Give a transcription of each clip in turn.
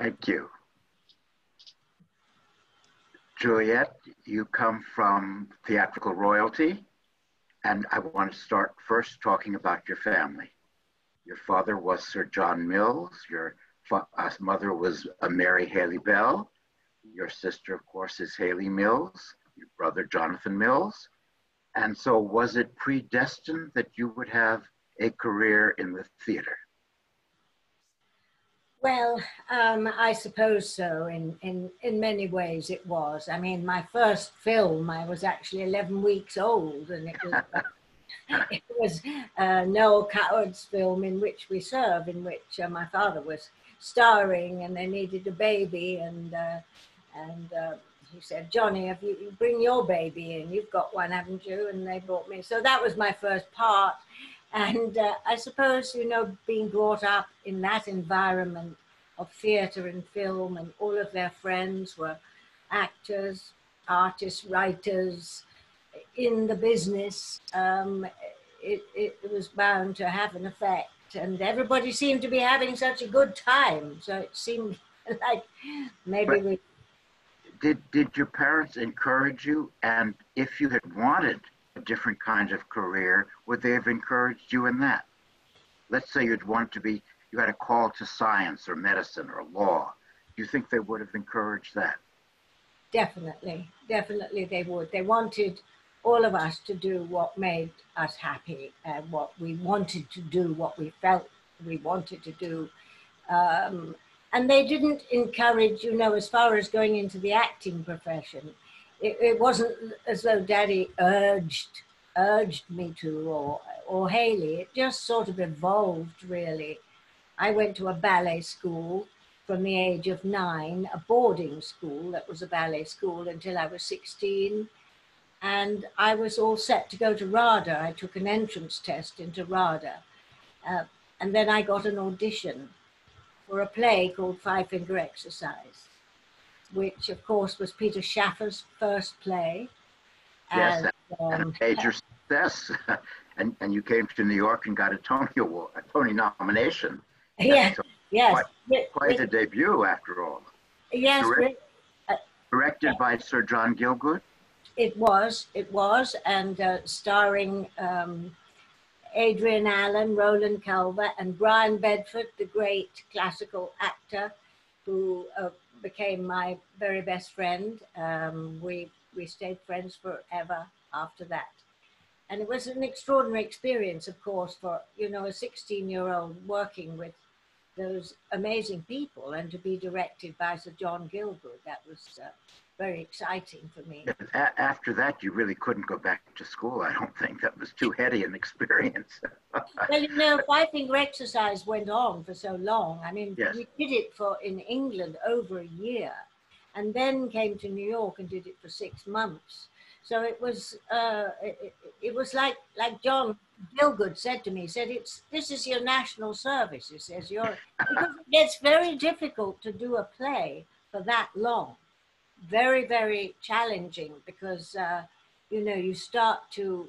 Thank you. Juliet, you come from theatrical royalty, and I want to start first talking about your family. Your father was Sir John Mills, your uh, mother was uh, Mary Hayley Bell, your sister, of course, is Hayley Mills, your brother, Jonathan Mills. And so, was it predestined that you would have a career in the theater? Well, um, I suppose so. In, in, in many ways, it was. I mean, my first film, I was actually 11 weeks old, and it was, it was uh, Noel Coward's film, In Which We Serve, in which uh, my father was starring, and they needed a baby, and uh, and uh, he said, Johnny, if you, you bring your baby in, you've got one, haven't you? And they brought me. So that was my first part. And uh, I suppose, you know, being brought up in that environment of theatre and film, and all of their friends were actors, artists, writers in the business, um, it, it, was bound to have an effect. And everybody seemed to be having such a good time. So it seemed like maybe but we. Did, did your parents encourage you? And if you had wanted different kind of career, would they have encouraged you in that? Let's say you'd want to be, you had a call to science or medicine or law. Do you think they would have encouraged that? Definitely, definitely they would. They wanted all of us to do what made us happy and what we wanted to do, what we felt we wanted to do. Um, and they didn't encourage, you know, as far as going into the acting profession, it, it wasn't as though daddy urged urged me to or or Hayley. It just sort of evolved really. I went to a ballet school from the age of nine, a boarding school that was a ballet school until I was 16. And I was all set to go to RADA. I took an entrance test into RADA. Uh, and then I got an audition for a play called Five Finger Exercise which of course was Peter Shaffer's first play. Yes, and, um, a major success. and, and you came to New York and got a Tony Award, a Tony nomination. Yeah, yes. Quite, quite a debut after all. Yes. Direct, uh, directed by Sir John Gielgud? It was, it was, and uh, starring um, Adrianne Allen, Roland Culver, and Brian Bedford, the great classical actor who uh, became my very best friend. Um, we, we stayed friends forever after that. And it was an extraordinary experience, of course, for, you know, a 16 year old working with those amazing people and to be directed by Sir John Gielgud. That was uh, very exciting for me. After that, you really couldn't go back to school, I don't think. That was too heady an experience. well, you know, Five Finger Exercise went on for so long. I mean, yes. we did it for in England over a year and then came to New York and did it for six months. So it was, uh, it, it was like, like John Gielgud said to me, he said, it's, this is your national service. He says, you're, because it gets very difficult to do a play for that long very, very challenging because, uh, you know, you start to,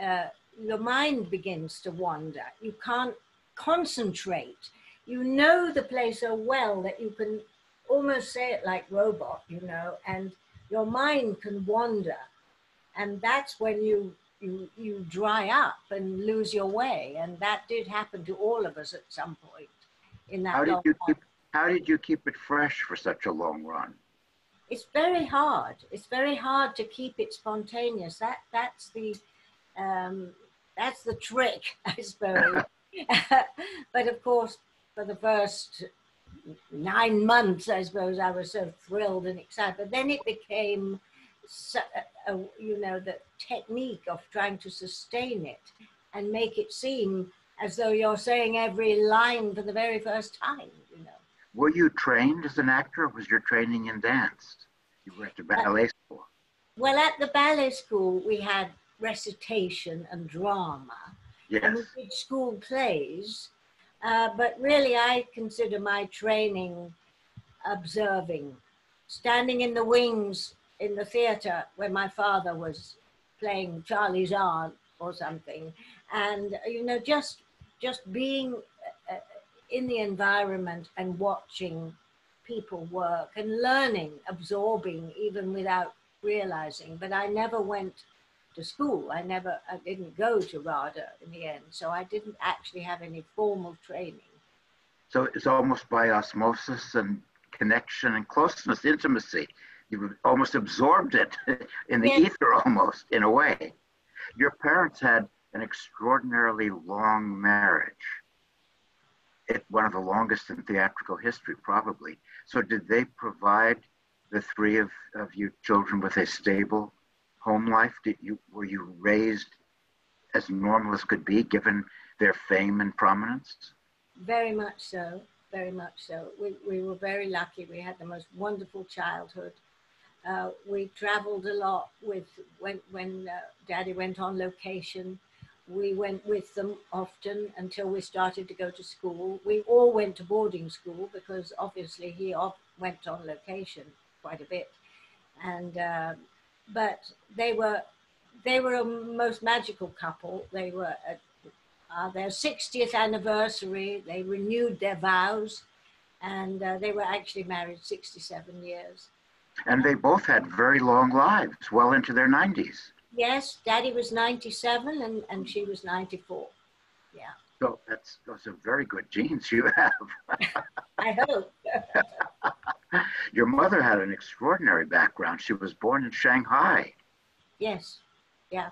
uh, your mind begins to wander. You can't concentrate. You know the play so well that you can almost say it like robot, you know, and your mind can wander. And that's when you, you, you dry up and lose your way. And that did happen to all of us at some point in that how did you keep, How did you keep it fresh for such a long run? It's very hard. It's very hard to keep it spontaneous. That that's the um, that's the trick, I suppose. but of course, for the first nine months, I suppose I was so thrilled and excited. But then it became, uh, you know, the technique of trying to sustain it and make it seem as though you're saying every line for the very first time. Were you trained as an actor or was your training in dance? You went to ballet school. Well, at the ballet school, we had recitation and drama. Yes. And we did school plays. Uh, but really, I consider my training observing, standing in the wings in the theater where my father was playing Charlie's aunt or something, and you know, just just being in the environment and watching people work and learning, absorbing even without realizing. But I never went to school. I never, I didn't go to RADA in the end. So I didn't actually have any formal training. So it's almost by osmosis and connection and closeness, intimacy. You almost absorbed it in the yes. ether almost in a way. Your parents had an extraordinarily long marriage. It, one of the longest in theatrical history, probably. So, did they provide the three of, of you children with a stable home life? Did you were you raised as normal as could be, given their fame and prominence? Very much so. Very much so. We, we were very lucky. We had the most wonderful childhood. Uh, we traveled a lot with when when uh, Daddy went on location we went with them often until we started to go to school. We all went to boarding school because obviously he went on location quite a bit, and uh, but they were they were a most magical couple. They were at uh, their 60th anniversary. They renewed their vows, and uh, they were actually married 67 years. And they both had very long lives, well into their 90s. Yes, Daddy was 97 and, and she was 94. Yeah. So that's those are very good genes you have. I hope. Your mother had an extraordinary background. She was born in Shanghai. Yes, yeah.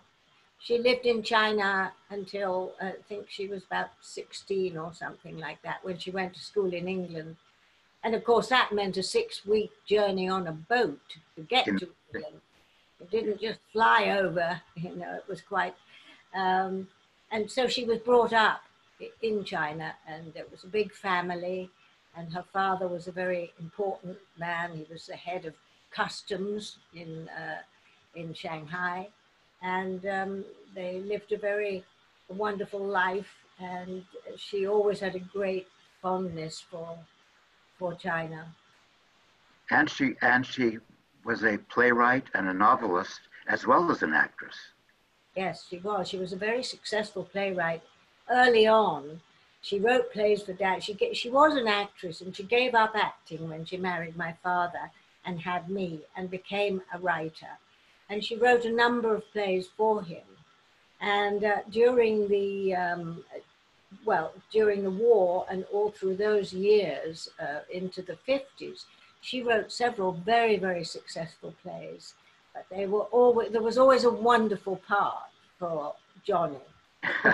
She lived in China until uh, I think she was about 16 or something like that when she went to school in England. And of course, that meant a six week journey on a boat to get in, to England. It didn't just fly over, you know, it was quite. Um, and so she was brought up in China, and it was a big family. And her father was a very important man. He was the head of customs in uh, in Shanghai, and um, they lived a very wonderful life. And she always had a great fondness for for China. And she and she was a playwright and a novelist as well as an actress. Yes, she was. She was a very successful playwright early on. She wrote plays for dad. She, she was an actress and she gave up acting when she married my father and had me and became a writer. And she wrote a number of plays for him. And uh, during the, um, well, during the war and all through those years uh, into the 50s, she wrote several very, very successful plays, but they were always, there was always a wonderful part for Johnny.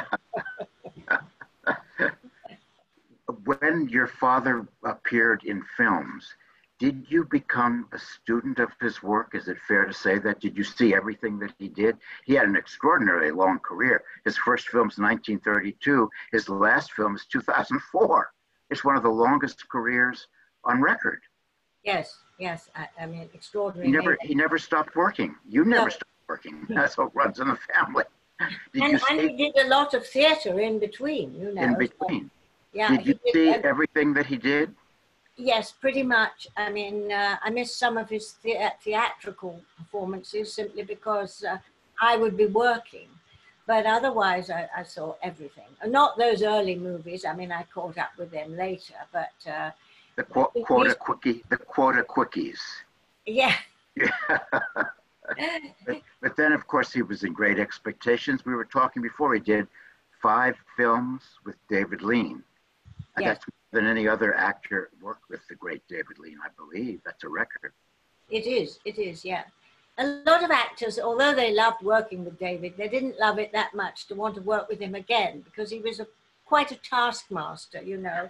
when your father appeared in films, did you become a student of his work? Is it fair to say that? Did you see everything that he did? He had an extraordinarily long career. His first film is 1932. His last film is 2004. It's one of the longest careers on record. Yes, yes. I, I mean, extraordinary. He never, he never stopped working. You never no. stopped working. That's what runs in the family. Did and, and he did a lot of theater in between, you know. In between. yeah. Did you did see every, everything that he did? Yes, pretty much. I mean, uh, I missed some of his the- theatrical performances simply because uh, I would be working. But otherwise, I, I, saw everything. Not those early movies. I mean, I caught up with them later, but uh, the qu- quota quickie, the quota quickies. Yeah. Yeah. but, but, then, of course, he was in Great Expectations. We were talking before. He did five films with David Lean. Yes. That's more than any other actor worked with the great David Lean, I believe. That's a record. It is. It is. Yeah. A lot of actors, although they loved working with David, they didn't love it that much to want to work with him again because he was a quite a taskmaster, you know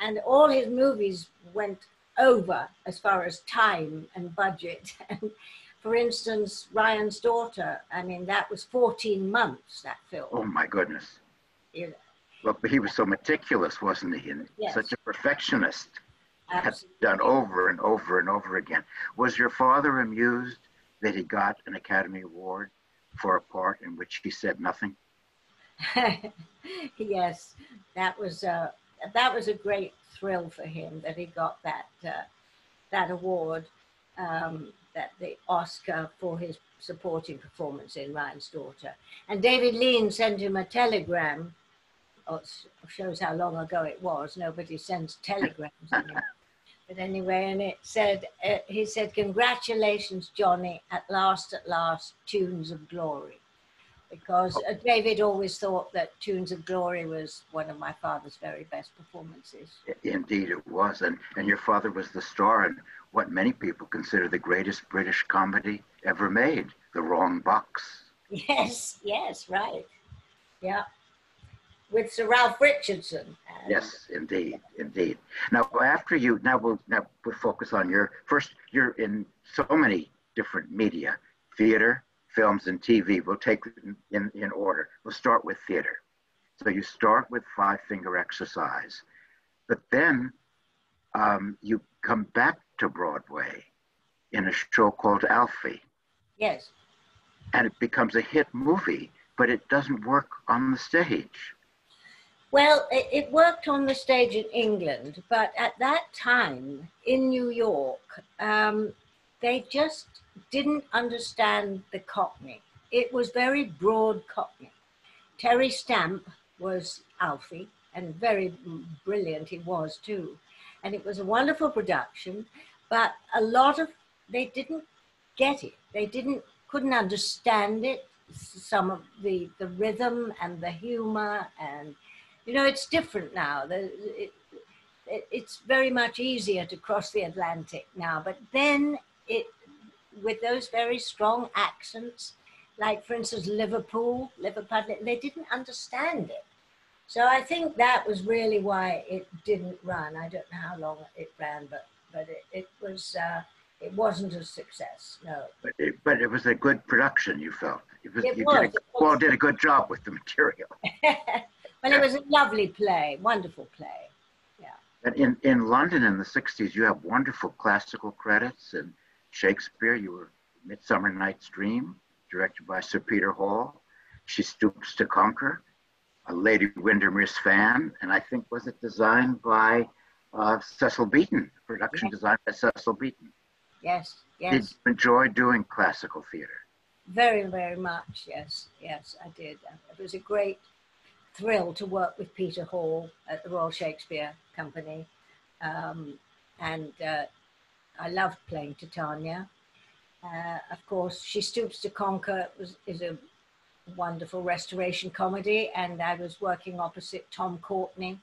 and all his movies went over as far as time and budget. And for instance, Ryan's Daughter, I mean, that was 14 months, that film. Oh my goodness. Well, but he was so meticulous, wasn't he? And yes. such a perfectionist. Absolutely. Had done over and over and over again. Was your father amused that he got an Academy Award for a part in which he said nothing? yes, that was uh, that was a great thrill for him that he got that uh, that award, um, that the Oscar for his supporting performance in Ryan's Daughter. And David Lean sent him a telegram. Oh, shows how long ago it was. Nobody sends telegrams anymore. But anyway, and it said, uh, he said, congratulations, Johnny, at last, at last, Tunes of Glory. Because uh, David always thought that Tunes of Glory was one of my father's very best performances. Indeed, it was. And, and your father was the star in what many people consider the greatest British comedy ever made, The Wrong Box. Yes, yes, right. Yeah with Sir Ralph Richardson. Yes, indeed, indeed. Now, after you, now we'll now we'll focus on your first. You're in so many different media, theater, films, and TV. We'll take in, in, order. We'll start with theater. So you start with Five Finger Exercise, but then um, you come back to Broadway in a show called Alfie. Yes. And it becomes a hit movie, but it doesn't work on the stage. Well, it, it, worked on the stage in England, but at that time in New York, um, they just didn't understand the Cockney. It was very broad Cockney. Terry Stamp was Alfie, and very brilliant he was too. And it was a wonderful production, but a lot of, they didn't get it. They didn't, couldn't understand it. Some of the, the rhythm and the humor and you know, it's different now. It, it, it's very much easier to cross the Atlantic now. But then it, with those very strong accents, like for instance Liverpool, Liverpool, they didn't understand it. So I think that was really why it didn't run. I don't know how long it ran, but but it, it was uh, it wasn't a success. No. But it, but it was a good production. You felt it was. It you was, did a, well, did a good job with the material. Well, it was a lovely play, wonderful play. Yeah. And in, in London in the 60s, you have wonderful classical credits. And Shakespeare, you were Midsummer Night's Dream, directed by Sir Peter Hall. She Stoops to Conquer, a Lady Windermere's Fan, and I think was it designed by uh, Cecil Beaton, production yes. designed by Cecil Beaton. Yes, yes. Did you enjoy doing classical theater? Very, very much. Yes, yes, I did. It was a great thrill to work with Peter Hall at the Royal Shakespeare Company. Um, and uh, I loved playing Titania. Uh, of course, She Stoops to Conquer was, is a wonderful restoration comedy, and I was working opposite Tom Courtenay,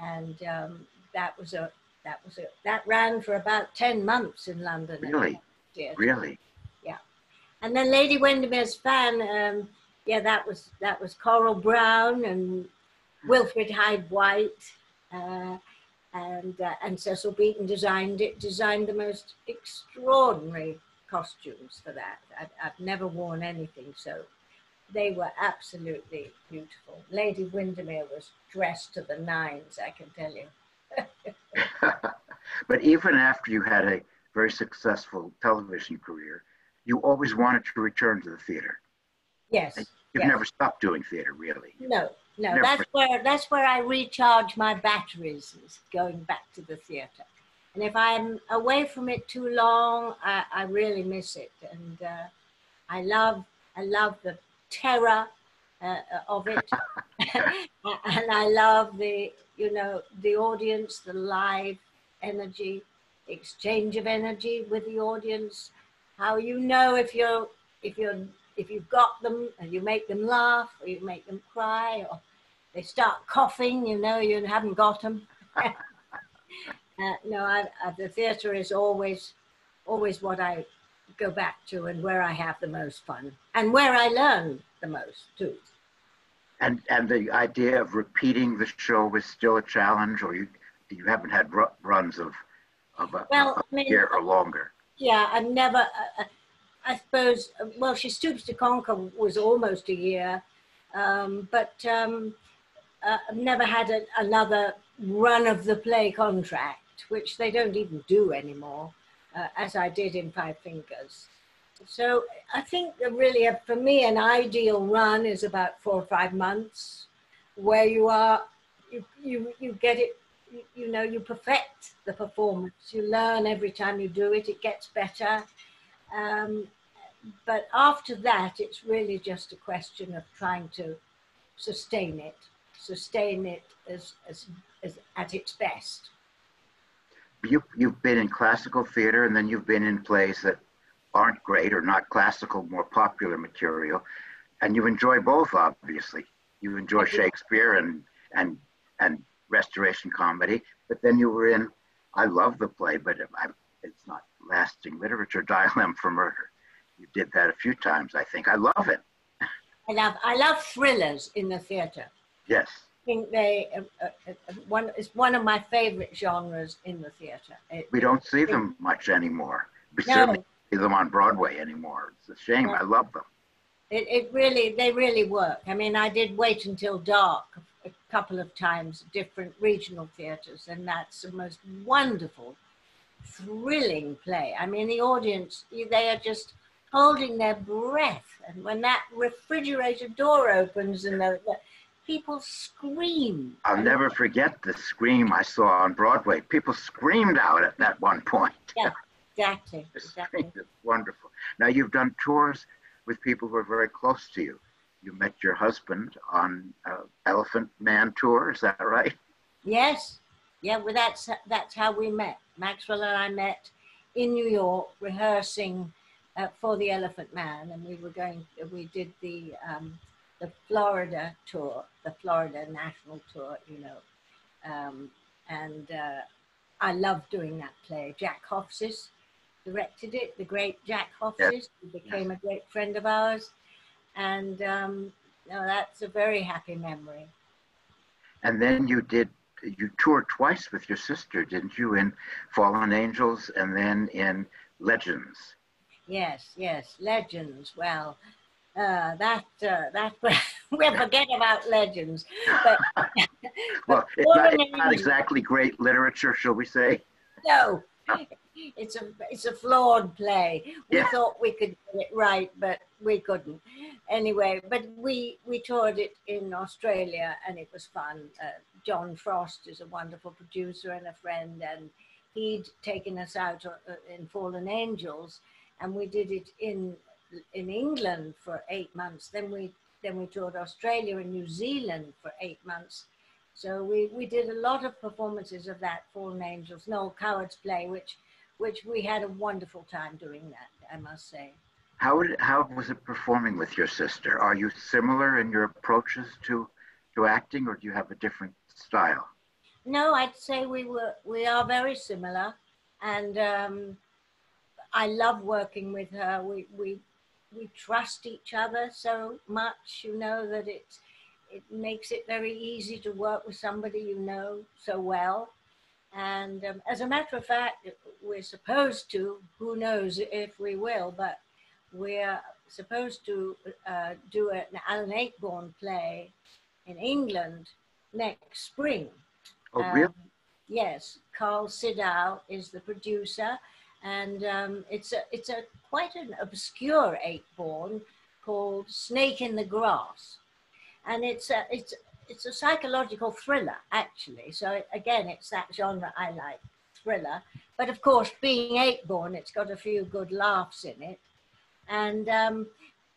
and um, that was a that was a that ran for about ten months in London. Really, really, yeah. And then Lady Windermere's fan. Um, yeah, that was that was Coral Browne and Wilfrid Hyde White, uh, and uh, and Cecil Beaton designed it. Designed the most extraordinary costumes for that. I've, I've never worn anything so. They were absolutely beautiful. Lady Windermere was dressed to the nines, I can tell you. but even after you had a very successful television career, you always wanted to return to the theater. Yes. You've yes. never stopped doing theater, really. No, no. Never. That's where that's where I recharge my batteries. Is going back to the theater. And if I'm away from it too long, I, I really miss it. And uh, I love I love the terror uh, of it, and I love the you know the audience, the live energy, exchange of energy with the audience. How you know if you're if you're if you've got them and you make them laugh or you make them cry or they start coughing, you know you haven't got them. uh, no, I, I, the theatre is always, always what I go back to and where I have the most fun and where I learn the most too. And and the idea of repeating the show was still a challenge, or you you haven't had runs of of a, well, a I mean, year or longer. Yeah, I've never. Uh, uh I suppose, well, She Stoops to Conquer was almost a year, um, but um, uh, I've never had a, another run of the play contract, which they don't even do anymore, uh, as I did in Five Fingers. So I think really, a, for me, an ideal run is about four or five months, where you are, you you, you get it, you, you know, you perfect the performance. You learn every time you do it; it gets better. Um, but after that, it's really just a question of trying to sustain it, sustain it as, as, as at its best. you you've been in classical theater and then you've been in plays that aren't great or not classical, more popular material, and you enjoy both. Obviously, you enjoy Shakespeare and and and restoration comedy, but then you were in. I love the play, but I, it's not lasting literature. Dial M for Murder. You did that a few times, I think. I love it. I love I love thrillers in the theater. Yes I think they uh, uh, uh, one is one of my favorite genres in the theater. It, we don't see them much anymore. We no. certainly see them on Broadway anymore. It's a shame. No. I love them. It, it really they really work. I mean, I did wait until dark a couple of times, at different regional theaters, and that's the most wonderful, thrilling play. I mean, the audience they are just holding their breath, and when that refrigerator door opens and the, the people scream. I'll never forget the scream I saw on Broadway. People screamed out at that one point. Yeah, exactly. exactly. It's wonderful. Now you've done tours with people who are very close to you. You met your husband on uh, Elephant Man tour. Is that right? Yes. Yeah. Well, that's that's how we met. Maxwell and I met in New York rehearsing uh, for the Elephant Man, and we were going. We did the um, the Florida tour, the Florida national tour, you know. Um, and uh, I love doing that play. Jack Hofsis directed it, the great Jack Hofsis, who became a great friend of ours. And um, no, that's a very happy memory. And then you did, you toured twice with your sister, didn't you, in Fallen Angels and then in Legends? Yes, yes, Legends. Well, uh, that uh, that we'll forget about legends. But, well, it's not, it's not, exactly great literature, shall we say? No, it's a it's a flawed play. We yeah. thought we could get it right, but we couldn't. Anyway, but we we toured it in Australia, and it was fun. Uh, John Frost is a wonderful producer and a friend, and he'd taken us out uh, in Fallen Angels, and we did it in in England for eight months. Then we then we toured Australia and New Zealand for eight months. So we, we did a lot of performances of that Fallen Angels, Noel Coward's play, which which we had a wonderful time doing that, I must say. How would, how was it performing with your sister? Are you similar in your approaches to to acting, or do you have a different style? No, I'd say we were we are very similar, and um, I love working with her. We we we trust each other so much, you know, that it, it makes it very easy to work with somebody you know so well. And um, as a matter of fact, we're supposed to, who knows if we will, but we're supposed to uh, do an Alan Ayckbourn play in England next spring. Oh, really? Um, yes, Karl Sydow is the producer, and um, it's a it's a quite an obscure Ayckbourn called Snake in the Grass, and it's a it's it's a psychological thriller actually. So again, it's that genre I like, thriller. But of course, being Ayckbourn, it's got a few good laughs in it, and um,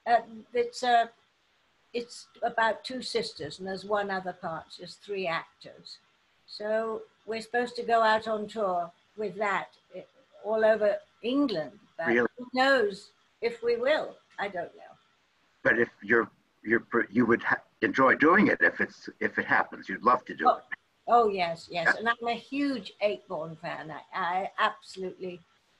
uh, it's a it's about two sisters, and there's one other part, just three actors. So we're supposed to go out on tour with that all over England. But really? who knows if we will? I don't know. But if you're you're you would ha- enjoy doing it if it's if it happens. You'd love to do oh, it. Oh yes, yes, yeah. and I'm a huge Ayckbourn fan. I, I absolutely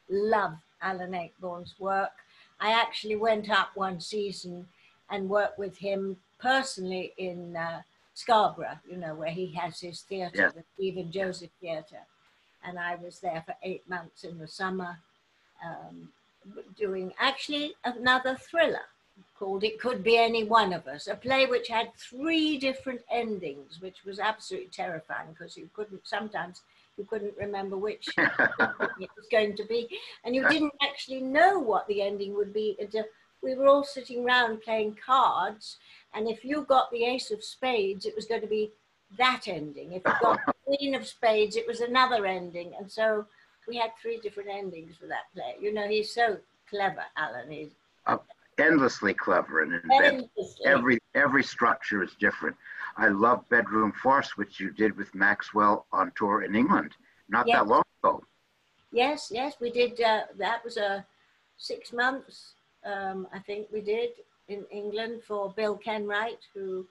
love Alan Ayckbourn's work. I actually went up one season and worked with him personally in uh, Scarborough, you know, where he has his theatre, yeah. the Stephen Joseph Theatre and I was there for eight months in the summer um, doing actually another thriller called It Could Be Any One of Us, a play which had three different endings, which was absolutely terrifying because you couldn't sometimes you couldn't remember which it was going to be, and you didn't actually know what the ending would be. We were all sitting around playing cards, and if you got the ace of spades, it was going to be that ending. If you got Queen of Spades, it was another ending. And so we had three different endings for that play. You know, he's so clever, Alan. He's uh, endlessly clever and inventive. Every every structure is different. I love Bedroom Farce, which you did with Maxwell on tour in England not that long ago. Yes, yes, we did. Uh, that was a six months, um, I think we did in England for Bill Kenwright, who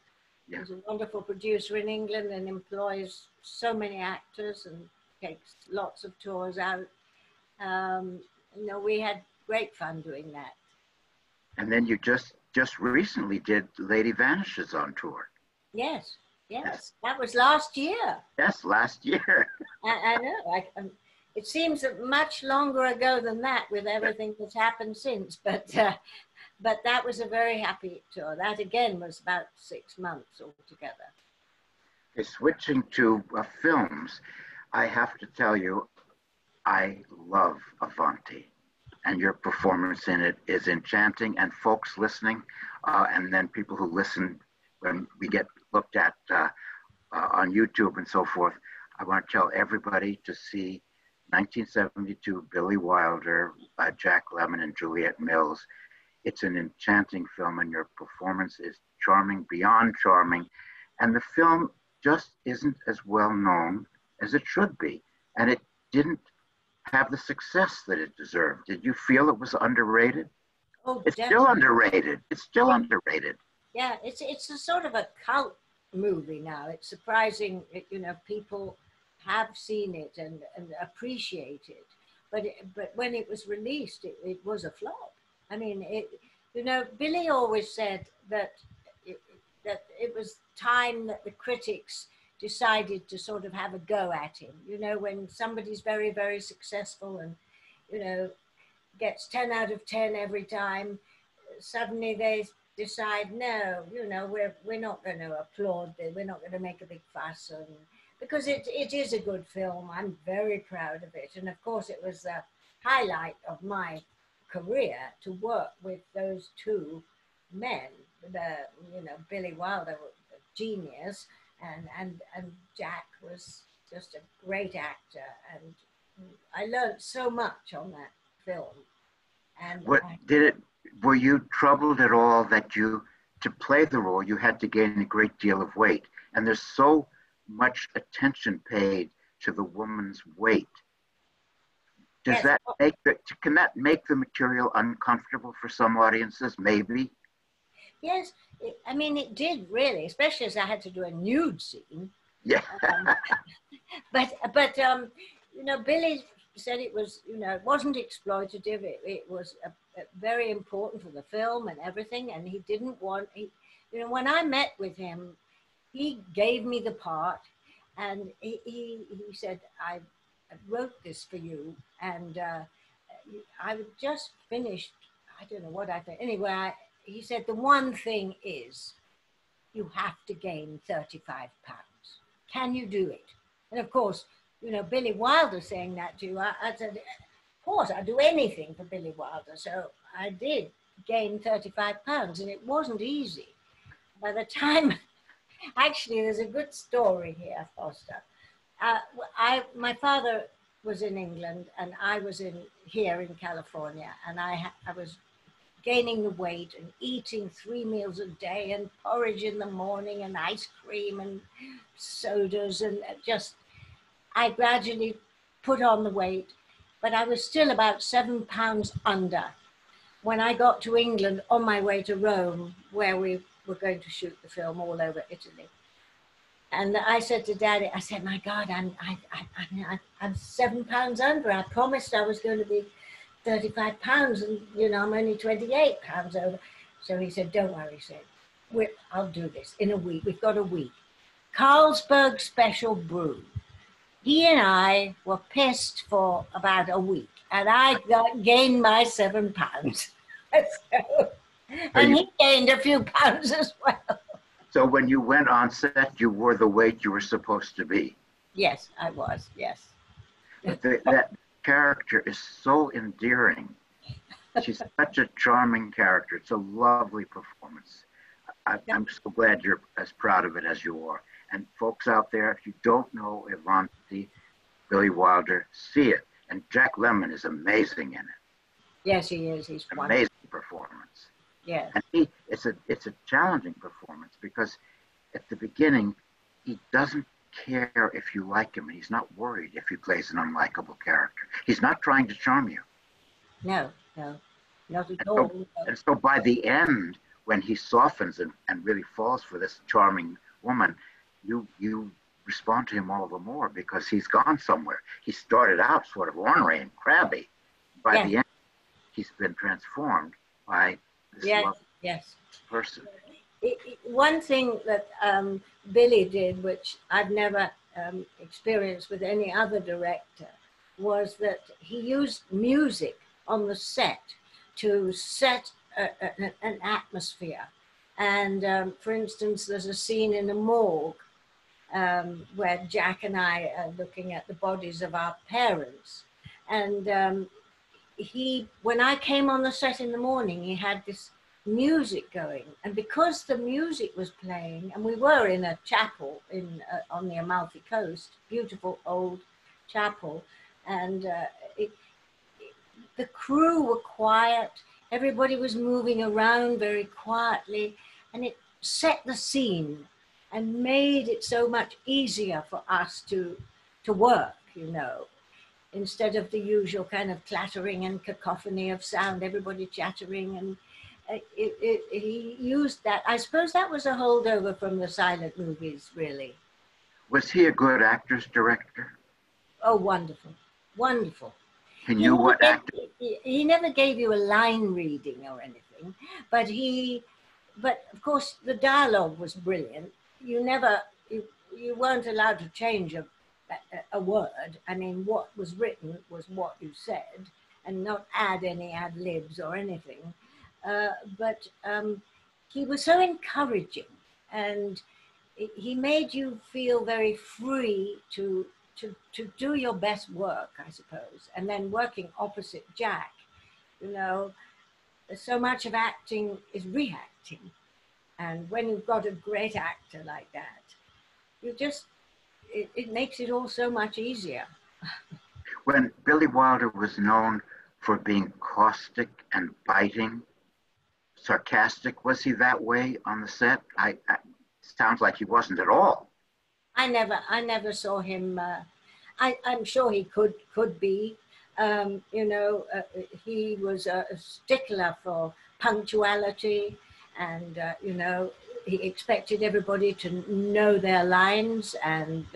yeah. is a wonderful producer in England and employs so many actors and takes lots of tours out. Um, you know, we had great fun doing that. And then you just just recently did Lady Vanishes on tour. Yes, yes, yes. that was last year. Yes, last year. I, I know. I, um, it seems much longer ago than that with everything that's happened since, but uh, but that was a very happy tour. That again was about six months altogether. Okay, switching to uh, films, I have to tell you, I love Avanti, and your performance in it is enchanting. And folks listening, uh, and then people who listen when we get looked at uh, uh, on YouTube and so forth, I want to tell everybody to see 1972 Billy Wilder, Jack Lemmon, and Juliet Mills. It's an enchanting film, and your performance is charming, beyond charming. And the film just isn't as well known as it should be. And it didn't have the success that it deserved. Did you feel it was underrated? Oh, it's definitely. still underrated. It's still underrated. Yeah, it's it's a sort of a cult movie now. It's surprising, you know, people have seen it and, and appreciate it. But it, but when it was released, it, it was a flop. I mean, it, you know, Billy always said that it, that it was time that the critics decided to sort of have a go at him. You know, when somebody's very, very successful and, you know, gets 10 out of 10 every time, suddenly they decide, no, you know, we're, we're not going to applaud, we're not going to make a big fuss. And, because it, it is a good film. I'm very proud of it. And of course, it was the highlight of my career to work with those two men. The, you know, Billy Wilder, a genius, and, and, and Jack was just a great actor. And I learned so much on that film. And what I, did it, were you troubled at all that you, to play the role, you had to gain a great deal of weight? And there's so much attention paid to the woman's weight. Does that make the, can that make the material uncomfortable for some audiences? Maybe. Yes, it, I mean it did really, especially as I had to do a nude scene. Yeah. Um, but but um, you know, Billy said it was you know it wasn't exploitative. It, it was a, a very important for the film and everything, and he didn't want he, you know, when I met with him he gave me the part and he, he, he said, I wrote this for you. And uh, I just finished, I don't know what I think. Anyway, I, he said, the one thing is you have to gain 35 pounds. Can you do it? And of course, you know, Billy Wilder saying that to you, I, I said, of course, I'd do anything for Billy Wilder. So I did gain 35 pounds and it wasn't easy. By the time Actually, there's a good story here, Foster. Uh, I, my father was in England and I was in here in California and I, I was gaining the weight and eating three meals a day and porridge in the morning and ice cream and sodas and just I gradually put on the weight but I was still about seven pounds under when I got to England on my way to Rome where we were going to shoot the film all over Italy. And I said to Daddy, I said, "My God, I'm I, I, I, I'm seven pounds under. I promised I was going to be 35 pounds, and you know I'm only 28 pounds over." So he said, "Don't worry," he said, "I'll do this in a week. We've got a week." Carlsberg Special Brew. He and I were pissed for about a week, and I got, gained my seven pounds. so, and he gained a few pounds as well. So when you went on set, you were the weight you were supposed to be. Yes, I was. Yes. The, that character is so endearing. She's such a charming character. It's a lovely performance. I, am so glad you're as proud of it as you are. And folks out there, if you don't know Avanti, Billy Wilder, see it. And Jack Lemmon is amazing in it. Yes, he is. He's amazing wonderful. performance. Yeah. And he, it's a it's a challenging performance because at the beginning he doesn't care if you like him, and he's not worried if you plays an unlikable character. He's not trying to charm you. No, no, not at and all. So, and so by the end, when he softens and, and really falls for this charming woman, you you respond to him all the more because he's gone somewhere. He started out sort of ornery and crabby. By yes. the end, he's been transformed by yes, yes. person. It, it, one thing that um, Billy did, which I've never um, experienced with any other director, was that he used music on the set to set a, a, an atmosphere. And um, for instance, there's a scene in a morgue um, where Jack and I are looking at the bodies of our parents. And um, he, when I came on the set in the morning, he had this music going. And because the music was playing, and we were in a chapel in uh, on the Amalfi Coast, beautiful old chapel, and uh, it, the crew were quiet. Everybody was moving around very quietly, and it set the scene and made it so much easier for us to to work, you know, instead of the usual kind of clattering and cacophony of sound, everybody chattering and uh, it, it, he used that. I suppose that was a holdover from the silent movies, really. Was he a good actor's director? Oh, wonderful, wonderful. He knew he what actor. He, he never gave you a line reading or anything, but he, but of course the dialogue was brilliant you never, you, you weren't allowed to change a, a, word. I mean, what was written was what you said and not add any ad libs or anything. Uh, but um, he was so encouraging and he made you feel very free to, to, to do your best work, I suppose. And then working opposite Jack, you know, so much of acting is reacting. And when you've got a great actor like that, you just, it, it makes it all so much easier. when Billy Wilder was known for being caustic and biting, sarcastic, was he that way on the set? I, I sounds like he wasn't at all. I never, I never saw him. Uh, I, I'm sure he could could be. Um, you know, uh, he was a, a stickler for punctuality and uh, you know he expected everybody to know their lines and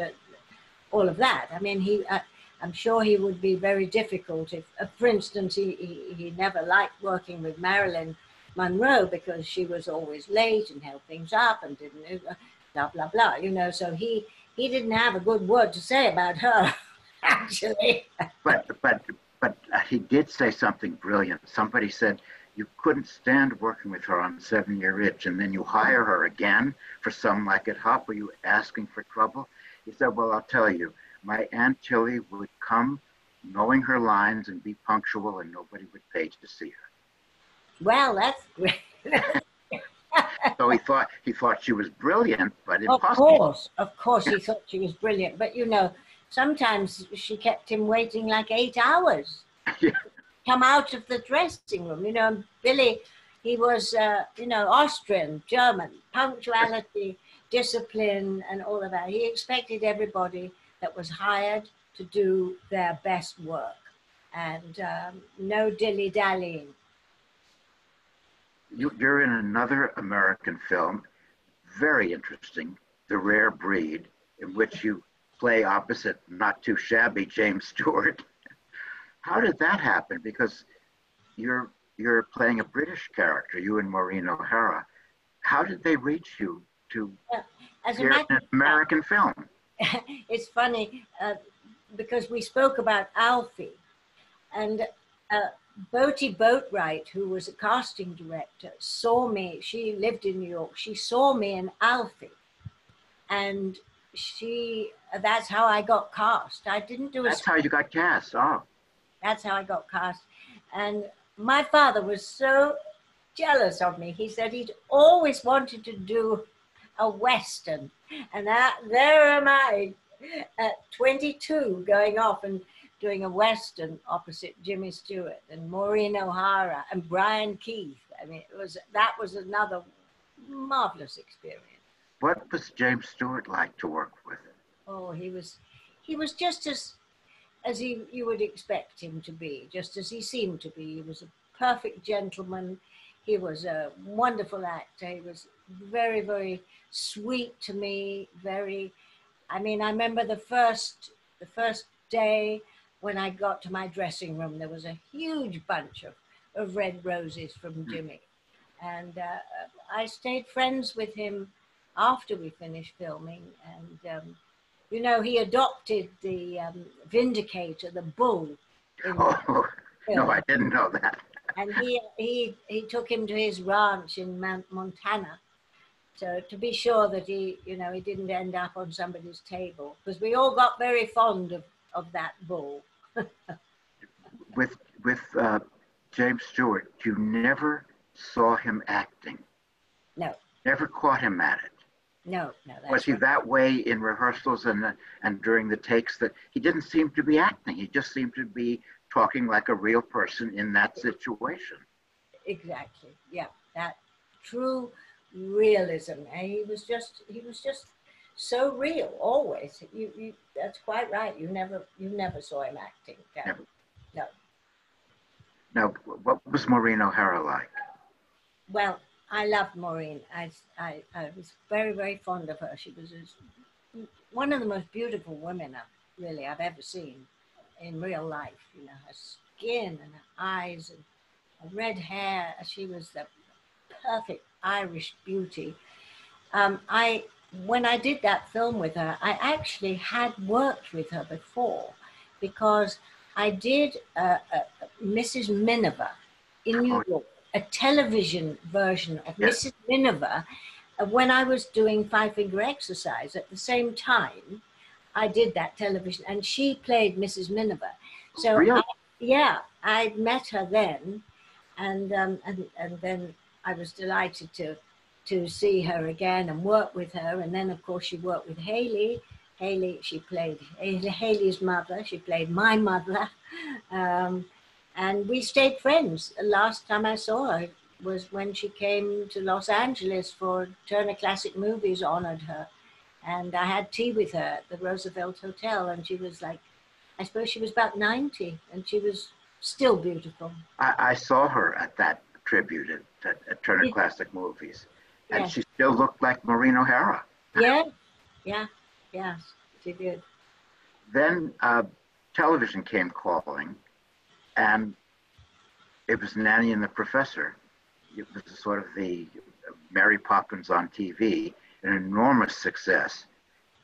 all of that. I mean, he. Uh, I'm sure he would be very difficult if, uh, for instance, he, he, he never liked working with Marilyn Monroe because she was always late and held things up and didn't uh, blah blah blah. You know, so he he didn't have a good word to say about her, actually. But but but uh, he did say something brilliant. Somebody said you couldn't stand working with her on Seven Year Itch, and then you hire her again for some like it hot. Were you asking for trouble? He said, Well, I'll tell you, my Aunt Tilly would come knowing her lines and be punctual, and nobody would pay to see her. Well, that's great. so he thought he thought she was brilliant, but impossible. Of course, of course, he thought she was brilliant. But you know, sometimes she kept him waiting like eight hours. yeah come out of the dressing room. You know, Billy, he was, uh, you know, Austrian, German, punctuality, discipline, and all of that. He expected everybody that was hired to do their best work and um, no dilly dallying. You're in another American film, very interesting, The Rare Breed, in which you play opposite not too shabby James Stewart. How did that happen? Because you're you're playing a British character, you and Maureen O'Hara. How did they reach you to As hear an American film? it's funny uh, because we spoke about Alfie, and uh, Boaty Boatwright, who was a casting director, saw me. She lived in New York. She saw me in Alfie, and she. That's how I got cast. I didn't do. That's how you got cast. Oh. That's how I got cast. And my father was so jealous of me. He said he'd always wanted to do a Western. And that, there am I at 22 going off and doing a Western opposite Jimmy Stewart and Maureen O'Hara and Brian Keith. I mean, it was, that was another marvelous experience. What was James Stewart like to work with? Oh, he was, he was just as, as he, you would expect him to be, just as he seemed to be. He was a perfect gentleman. He was a wonderful actor. He was very, very sweet to me. Very, I mean, I remember the first, the first day when I got to my dressing room, there was a huge bunch of, of red roses from hmm. Jimmy. And uh, I stayed friends with him after we finished filming. And, um, you know, he adopted the um, Vindicator, the bull. Oh, no, I didn't know that. and he, he, he took him to his ranch in Mount Montana. So to be sure that he, you know, he didn't end up on somebody's table, because we all got very fond of, of that bull. with with uh, James Stewart, you never saw him acting. No. Never caught him at it. No, no. Was he right. that way in rehearsals and uh, and during the takes that he didn't seem to be acting? He just seemed to be talking like a real person in that situation. Exactly. Yeah, that true realism. And he was just he was just so real always. You, you that's quite right. You never you never saw him acting. Never. No. Now, what was Maureen O'Hara like? Well, I loved Maureen. I, I, I was very, very fond of her. She was one of the most beautiful women I've, really I've ever seen in real life. You know, her skin and her eyes and her red hair. She was the perfect Irish beauty. Um, I, when I did that film with her, I actually had worked with her before because I did uh, uh, Mrs. Miniver in New York a television version of yes. Mrs. Miniver uh, when I was doing Five Finger Exercise at the same time. I did that television, and she played Mrs. Miniver. So really? I, yeah, I met her then, and um, and and then I was delighted to to see her again and work with her. And then of course she worked with Hayley. Hayley, she played Hayley's mother. She played my mother. Um, and we stayed friends. The last time I saw her was when she came to Los Angeles for Turner Classic Movies honored her. And I had tea with her at the Roosevelt Hotel, and she was like, I suppose she was about 90, and she was still beautiful. I, I saw her at that tribute at, at, at Turner it, Classic Movies, and she still looked like Maureen O'Hara. yeah, yeah, yes, she did. Then uh, television came calling, and it was Nanny and the Professor. It was sort of the Mary Poppins on TV, an enormous success.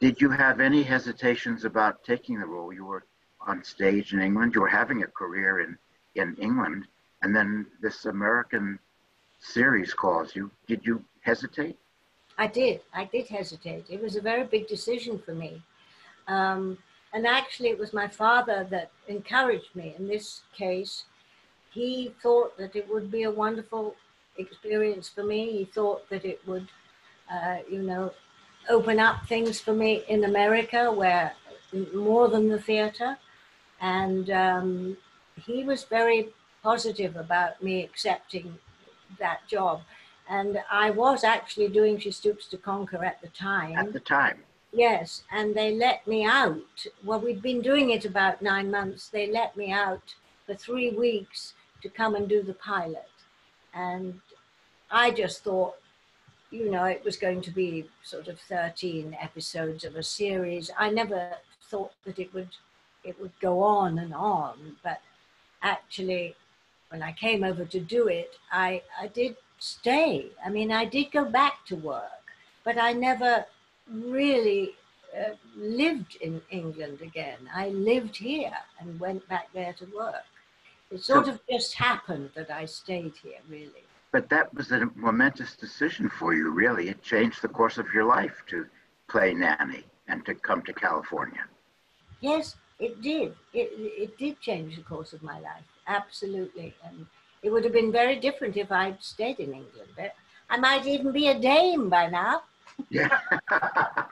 Did you have any hesitations about taking the role? You were on stage in England, you were having a career in, in England, and then this American series calls you. Did you hesitate? I did. I did hesitate. It was a very big decision for me. Um, and actually, it was my father that encouraged me. In this case, he thought that it would be a wonderful experience for me. He thought that it would, uh, you know, open up things for me in America, where more than the theater. And um, he was very positive about me accepting that job. And I was actually doing She Stoops to Conquer at the time. At the time. Yes, and they let me out. Well, we'd been doing it about nine months. They let me out for three weeks to come and do the pilot. And I just thought, you know, it was going to be sort of 13 episodes of a series. I never thought that it would it would go on and on, but actually when I came over to do it, I, I did stay. I mean, I did go back to work, but I never really uh, lived in England again. I lived here and went back there to work. It sort so, of just happened that I stayed here, really. But that was a momentous decision for you, really. It changed the course of your life to play nanny and to come to California. Yes, it did. It, it did change the course of my life, absolutely. And it would have been very different if I'd stayed in England. I might even be a dame by now. Yeah.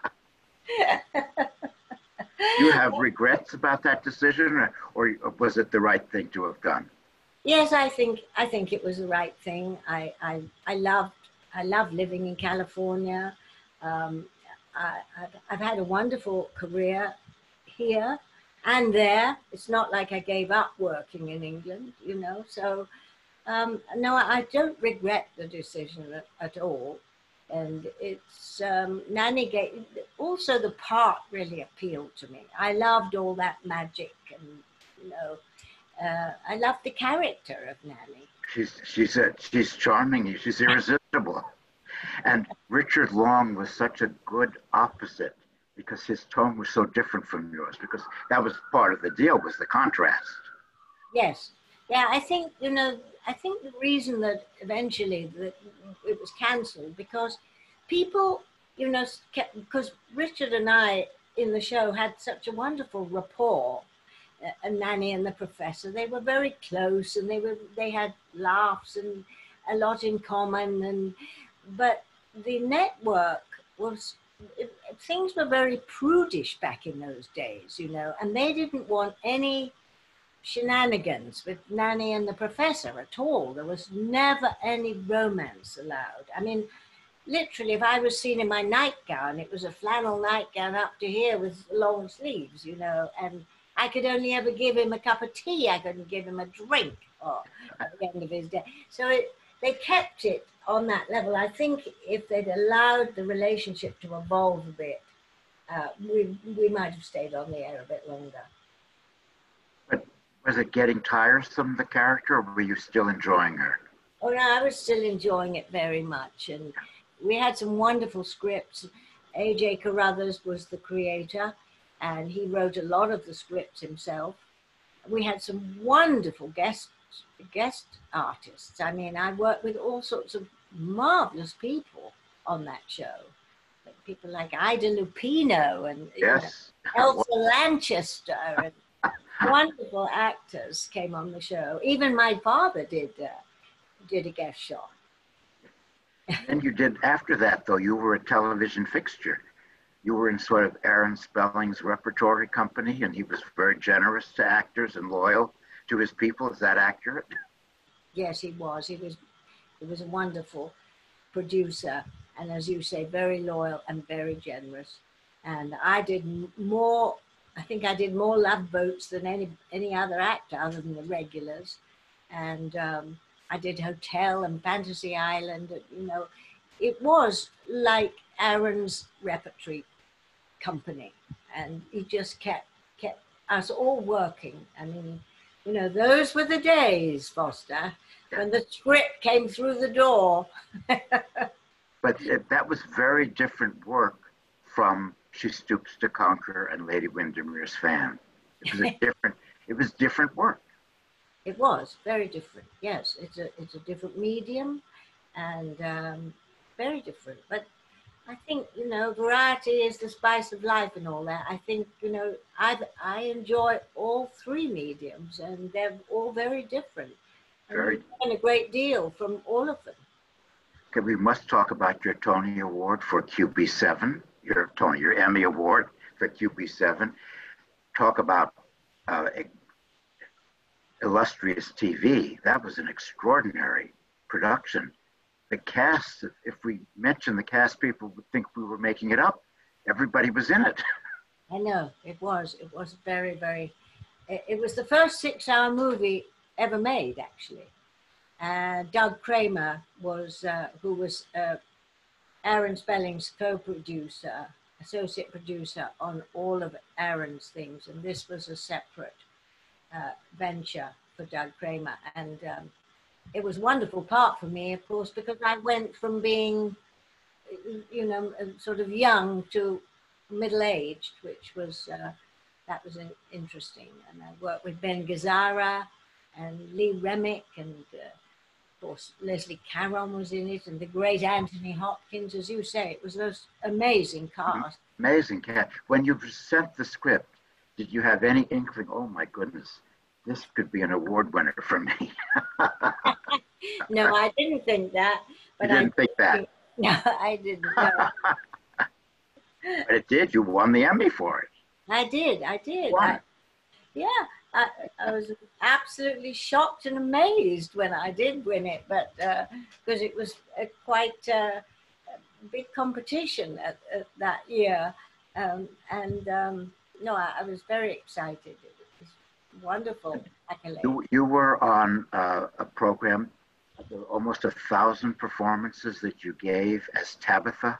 you have regrets about that decision, or, or, was it the right thing to have done? Yes, I think I think it was the right thing. I I, I loved I love living in California. Um, I, have I've had a wonderful career here and there. It's not like I gave up working in England, you know. So, um, no, I don't regret the decision at, at all. And it's um, Nanny also the part really appealed to me. I loved all that magic and, you know, uh, I loved the character of Nanny. She's, she's, a, she's charming. She's irresistible. And Richard Long was such a good opposite because his tone was so different from yours because that was part of the deal was the contrast. Yes. Yeah, I think, you know, I think the reason that eventually that it was cancelled because people, you know, kept, because Richard and I in the show had such a wonderful rapport, uh, and Nanny and the professor, they were very close and they were they had laughs and a lot in common and but the network was it, things were very prudish back in those days, you know, and they didn't want any shenanigans with Nanny and the professor at all. There was never any romance allowed. I mean, literally, if I was seen in my nightgown, it was a flannel nightgown up to here with long sleeves, you know, and I could only ever give him a cup of tea. I couldn't give him a drink or, at the end of his day. So it, they kept it on that level. I think if they'd allowed the relationship to evolve a bit, uh, we, we might have stayed on the air a bit longer. Was it getting tiresome, the character, or were you still enjoying her? Oh, no, I was still enjoying it very much. And we had some wonderful scripts. A.J. Carothers was the creator, and he wrote a lot of the scripts himself. We had some wonderful guest guest artists. I mean, I worked with all sorts of marvelous people on that show. People like Ida Lupino and yes. know, Elsa Lanchester and wonderful actors came on the show. Even my father did uh, did a guest shot. and you did after that, though. You were a television fixture. You were in sort of Aaron Spelling's repertory company, and he was very generous to actors and loyal to his people. Is that accurate? Yes, he was. He was he was a wonderful producer, and as you say, very loyal and very generous. And I did more. I think I did more love boats than any any other actor other than the regulars, and um, I did Hotel and Fantasy Island. You know, it was like Aaron's repertory company, and he just kept kept us all working. I mean, you know, those were the days, Foster when the script came through the door. but that was very different work from She Stoops to Conquer and Lady Windermere's Fan. It was a different. it was different work. It was very different. Yes, it's a it's a different medium, and um, very different. But I think you know variety is the spice of life and all that. I think you know I I enjoy all three mediums, and they're all very different. Very. And a great deal from all of them. Okay, we must talk about your Tony Award for QB7, your Tony, your Emmy Award for QB7. Talk about uh, illustrious TV. That was an extraordinary production. The cast, if we mention the cast, people would think we were making it up. Everybody was in it. I know it was. It was very, very. It, was the first six-hour movie ever made, actually. Uh, Doug Kramer was, uh, who was uh, Aaron Spelling's co-producer, associate producer on all of Aaron's things, and this was a separate uh, venture for Doug Cramer. And um, it was a wonderful part for me, of course, because I went from being, you know, sort of young to middle-aged, which was, uh, that was interesting. And I worked with Ben Gazzara, and Lee Remick, and uh, of course Leslie Caron was in it, and the great Anthony Hopkins. As you say, it was the most amazing mm-hmm. cast. Amazing cast. When you sent the script, did you have any inkling? Oh my goodness, this could be an award winner for me. no, I didn't think that. But you didn't I, think that. No, I didn't. No. but it did. You won the Emmy for it. I did. I did. I, yeah, I, I, was absolutely shocked and amazed when I did win it, but because uh, it was uh, quite uh, big competition at, at that year. Um, and um, no, I, I, was very excited. It was wonderful You, you were on uh, a program, almost a thousand performances that you gave as Tabitha,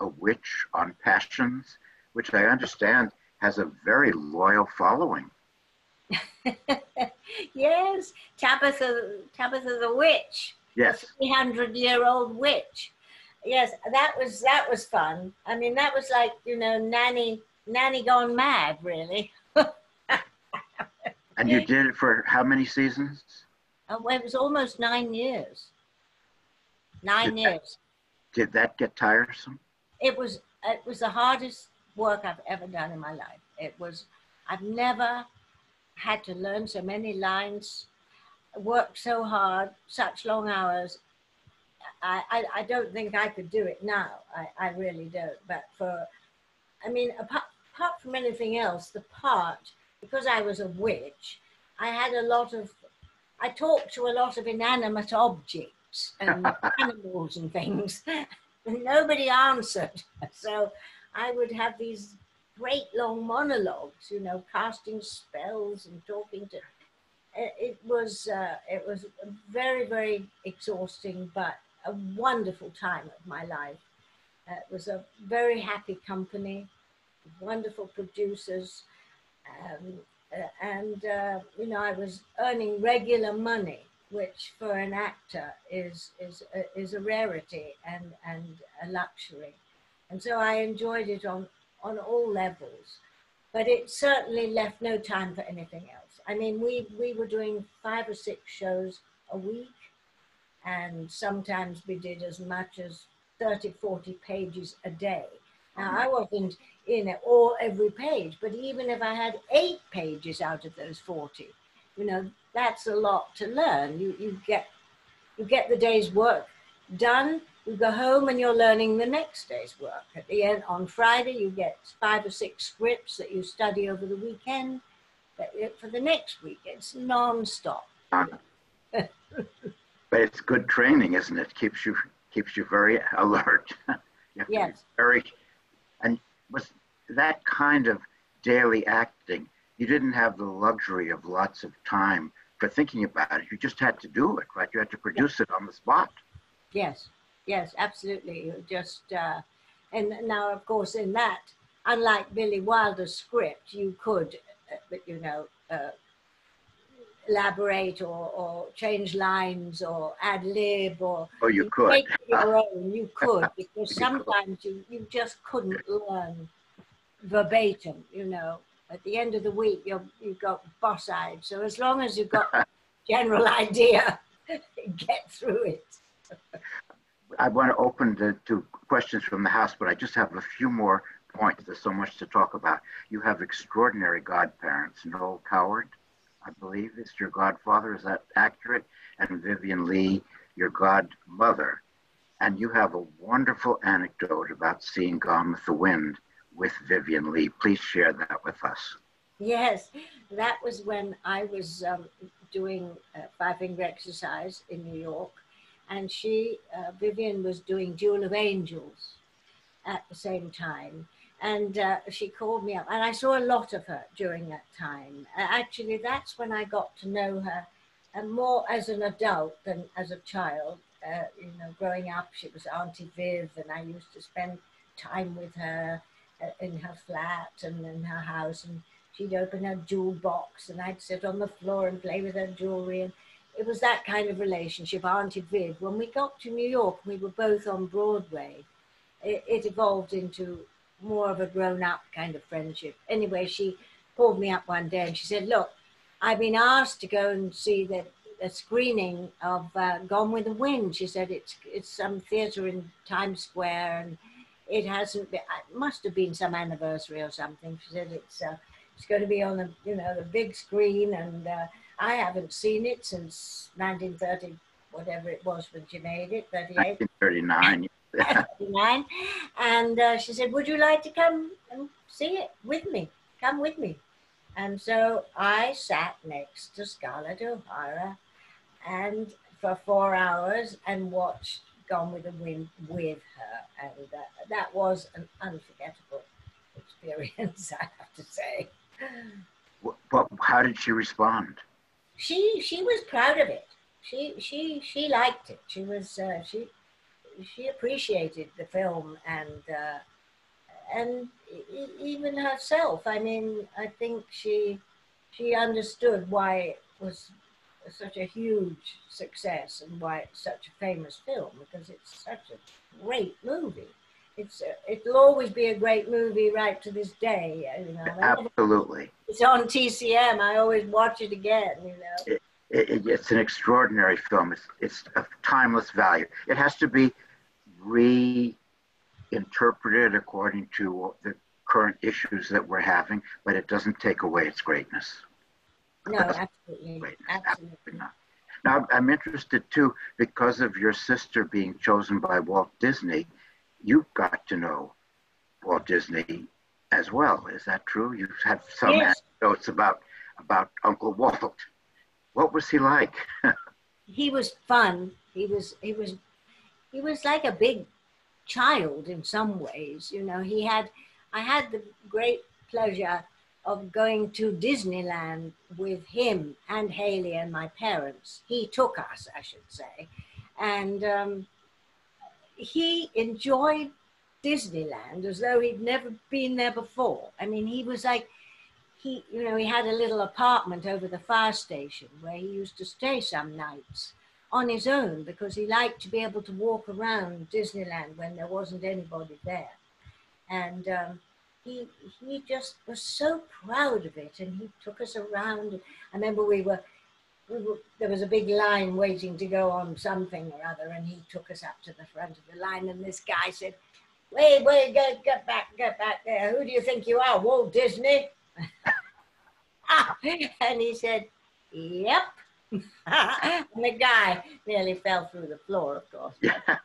a witch on Passions, which I understand has a very loyal following. yes, Tabitha, Tabitha the witch. Yes, three hundred year old witch. Yes, that was that was fun. I mean, that was like you know, nanny nanny gone mad, really. and you did it for how many seasons? Oh, it was almost nine years. Nine did years. That, did that get tiresome? It was. It was the hardest work I've ever done in my life. It was. I've never had to learn so many lines, work so hard, such long hours. I, I, I don't think I could do it now. I, I really don't. But for, I mean, apart, apart from anything else, the part, because I was a witch, I had a lot of, I talked to a lot of inanimate objects and animals and things. and nobody answered. So I would have these great long monologues, you know, casting spells and talking to. It was uh, it was very very exhausting, but a wonderful time of my life. Uh, it was a very happy company, wonderful producers, um, uh, and uh, you know I was earning regular money, which for an actor is is uh, is a rarity and and a luxury, and so I enjoyed it on on all levels. But it certainly left no time for anything else. I mean, we, we were doing five or six shows a week, and sometimes we did as much as 30, 40 pages a day. Now, I wasn't in it all every page, but even if I had eight pages out of those 40, you know, that's a lot to learn. You, you, get, you get the day's work done you go home and you're learning the next day's work. At the end, on Friday, you get five or six scripts that you study over the weekend. But for the next week, it's non-stop. but it's good training, isn't it? Keeps you keeps you very alert. you yes. very, and was that kind of daily acting? You didn't have the luxury of lots of time for thinking about it. You just had to do it, right? You had to produce yes. it on the spot. Yes yes, absolutely. Just uh, and now, of course, in that, unlike Billy Wilder's script, you could, uh, you know, uh, elaborate or, or change lines or ad lib or oh, you, you could make your own. You could because sometimes you, you just couldn't learn verbatim. You know, at the end of the week, you you've got boss-eyed. So as long as you've got general idea, get through it. I want to open the, to questions from the House, but I just have a few more points. There's so much to talk about. You have extraordinary godparents. Noel Coward, I believe, is your godfather. Is that accurate? And Vivien Leigh, your godmother. And you have a wonderful anecdote about seeing Gone with the Wind with Vivien Leigh. Please share that with us. Yes, that was when I was um, doing five finger exercise in New York and she, uh, Vivien, was doing Duel of Angels at the same time. And uh, she called me up, and I saw a lot of her during that time. Uh, actually, that's when I got to know her and uh, more as an adult than as a child. Uh, you know, growing up, she was Auntie Viv, and I used to spend time with her in her flat and in her house. And she'd open her jewel box, and I'd sit on the floor and play with her jewelry. And it was that kind of relationship, Auntie Viv. When we got to New York, we were both on Broadway. It, it evolved into more of a grown-up kind of friendship. Anyway, she called me up one day and she said, "Look, I've been asked to go and see the, the screening of uh, Gone with the Wind." She said, "It's it's some theatre in Times Square and." It hasn't been. It must have been some anniversary or something. She said it's uh, it's going to be on the you know the big screen and uh, I haven't seen it since 1930, whatever it was when she made it, 38. 1939. 39. And uh, she said, Would you like to come and see it with me? Come with me. And so I sat next to Scarlett O'Hara and for four hours and watched Gone with the Wind with her, and uh, that was an unforgettable experience, I have to say. But how did she respond? She she was proud of it. She she she liked it. She was uh, she she appreciated the film and uh, and even herself. I mean, I think she she understood why it was such a huge success and why it's such a famous film because it's such a great movie. It's it'll always be a great movie right to this day. You know, absolutely. It's on TCM. I always watch it again. You know. It, it, it's an extraordinary film. It's it's of timeless value. It has to be reinterpreted according to the current issues that we're having, but it doesn't take away its greatness. No, absolutely. Greatness. Absolutely not. Now, I'm interested too, because of your sister being chosen by Walt Disney, you got to know Walt Disney as well. Is that true? You've had some yes. anecdotes about about Uncle Walt. What was he like? he was fun. He was he was he was like a big child in some ways. You know, he had, I had the great pleasure of going to Disneyland with him and Hayley and my parents. He took us, I should say. And um, he enjoyed Disneyland as though he'd never been there before. I mean, he was like, he, you know, he had a little apartment over the fire station where he used to stay some nights on his own because he liked to be able to walk around Disneyland when there wasn't anybody there. And um, he, he just was so proud of it and he took us around. I remember we were, we were, there was a big line waiting to go on something or other and he took us up to the front of the line and this guy said, wait, wait, get, get back, get back there. Who do you think you are, Walt Disney? and he said, yep. and the guy nearly fell through the floor, of course.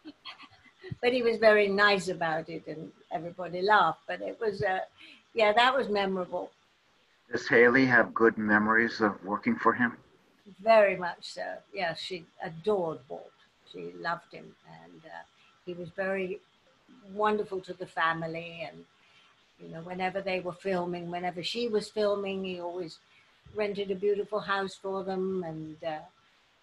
but he was very nice about it, and everybody laughed. But it was, uh, yeah, that was memorable. Does Hayley have good memories of working for him? Very much so. Yeah, she adored Walt. She loved him, and uh, he was very wonderful to the family. And you know, whenever they were filming, whenever she was filming, he always rented a beautiful house for them and uh,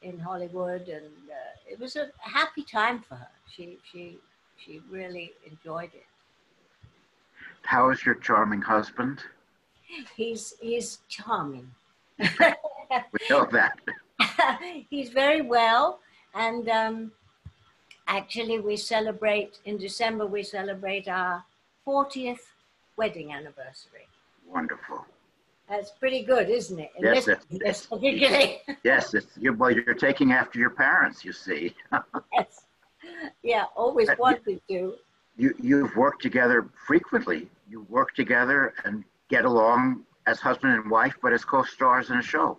in Hollywood, and uh, it was a happy time for her. She she she really enjoyed it. How is your charming husband? He's he's charming. we know that. he's very well, and um, actually, we celebrate in December. We celebrate our fortieth wedding anniversary. Wonderful. That's pretty good, isn't it? In yes, this, yes. Particularly. yes, it's, you're, well, you're taking after your parents, you see. yes. Yeah, always wanted to. You, you've worked together frequently. You work together and get along as husband and wife, but as co-stars in a show.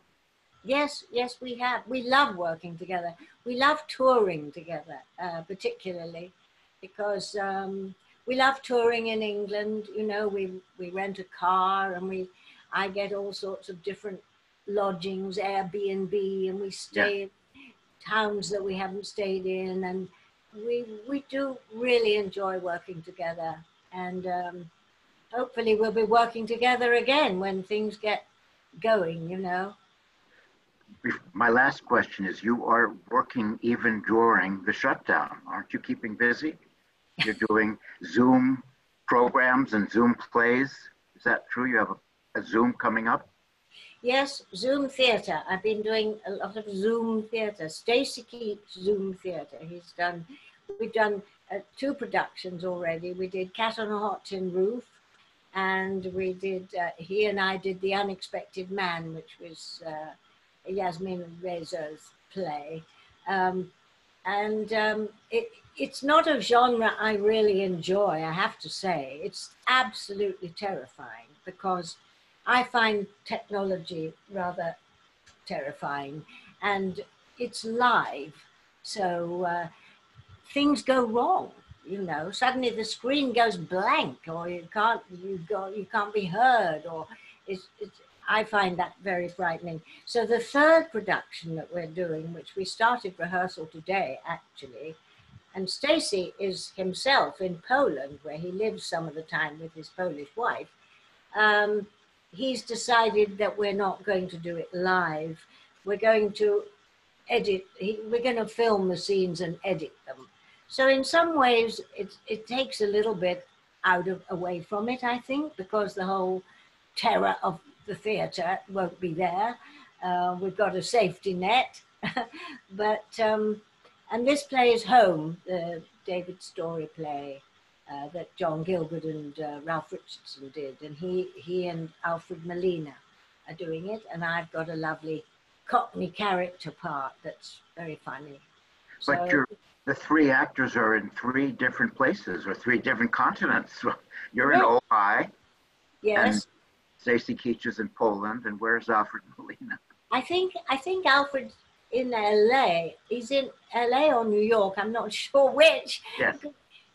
Yes, yes, we have. We love working together. We love touring together, uh, particularly because um, we love touring in England. You know, we we rent a car and we I get all sorts of different lodgings, Airbnb, and we stay yeah. in towns that we haven't stayed in, and we we do really enjoy working together, and um, hopefully we'll be working together again when things get going. You know. My last question is: You are working even during the shutdown, aren't you? Keeping busy. You're doing Zoom programs and Zoom plays. Is that true? You have a a Zoom coming up? Yes, Zoom theatre. I've been doing a lot of Zoom theatre. Stacy Keach Zoom theatre. He's done. We've done uh, two productions already. We did Cat on a Hot Tin Roof, and we did. Uh, he and I did The Unexpected Man, which was uh, Yasmina Reza's play. Um, and um, it, it's not a genre I really enjoy. I have to say, it's absolutely terrifying because I find technology rather terrifying and it's live. So uh, things go wrong, you know, suddenly the screen goes blank or you can't, you go, you can't be heard or it's, it's, I find that very frightening. So the third production that we're doing, which we started rehearsal today, actually, And Stacy is himself in Poland, where he lives some of the time with his Polish wife. Um, he's decided that we're not going to do it live. We're going to edit, he, we're going to film the scenes and edit them. So in some ways, it, it takes a little bit out of away from it, I think, because the whole terror of the theatre won't be there. Uh, we've got a safety net, but um, and this play is home, the David Storey play uh, that John Gielgud and uh, Ralph Richardson did, and he he and Alfred Molina are doing it, and I've got a lovely Cockney character part that's very funny. But you're, the three actors are in three different places or three different continents. You're in Ojai. Yes. Stacy Keach is in Poland, and where's Alfred Molina? I think I think Alfred's in LA. He's in LA or New York. I'm not sure which. Yes.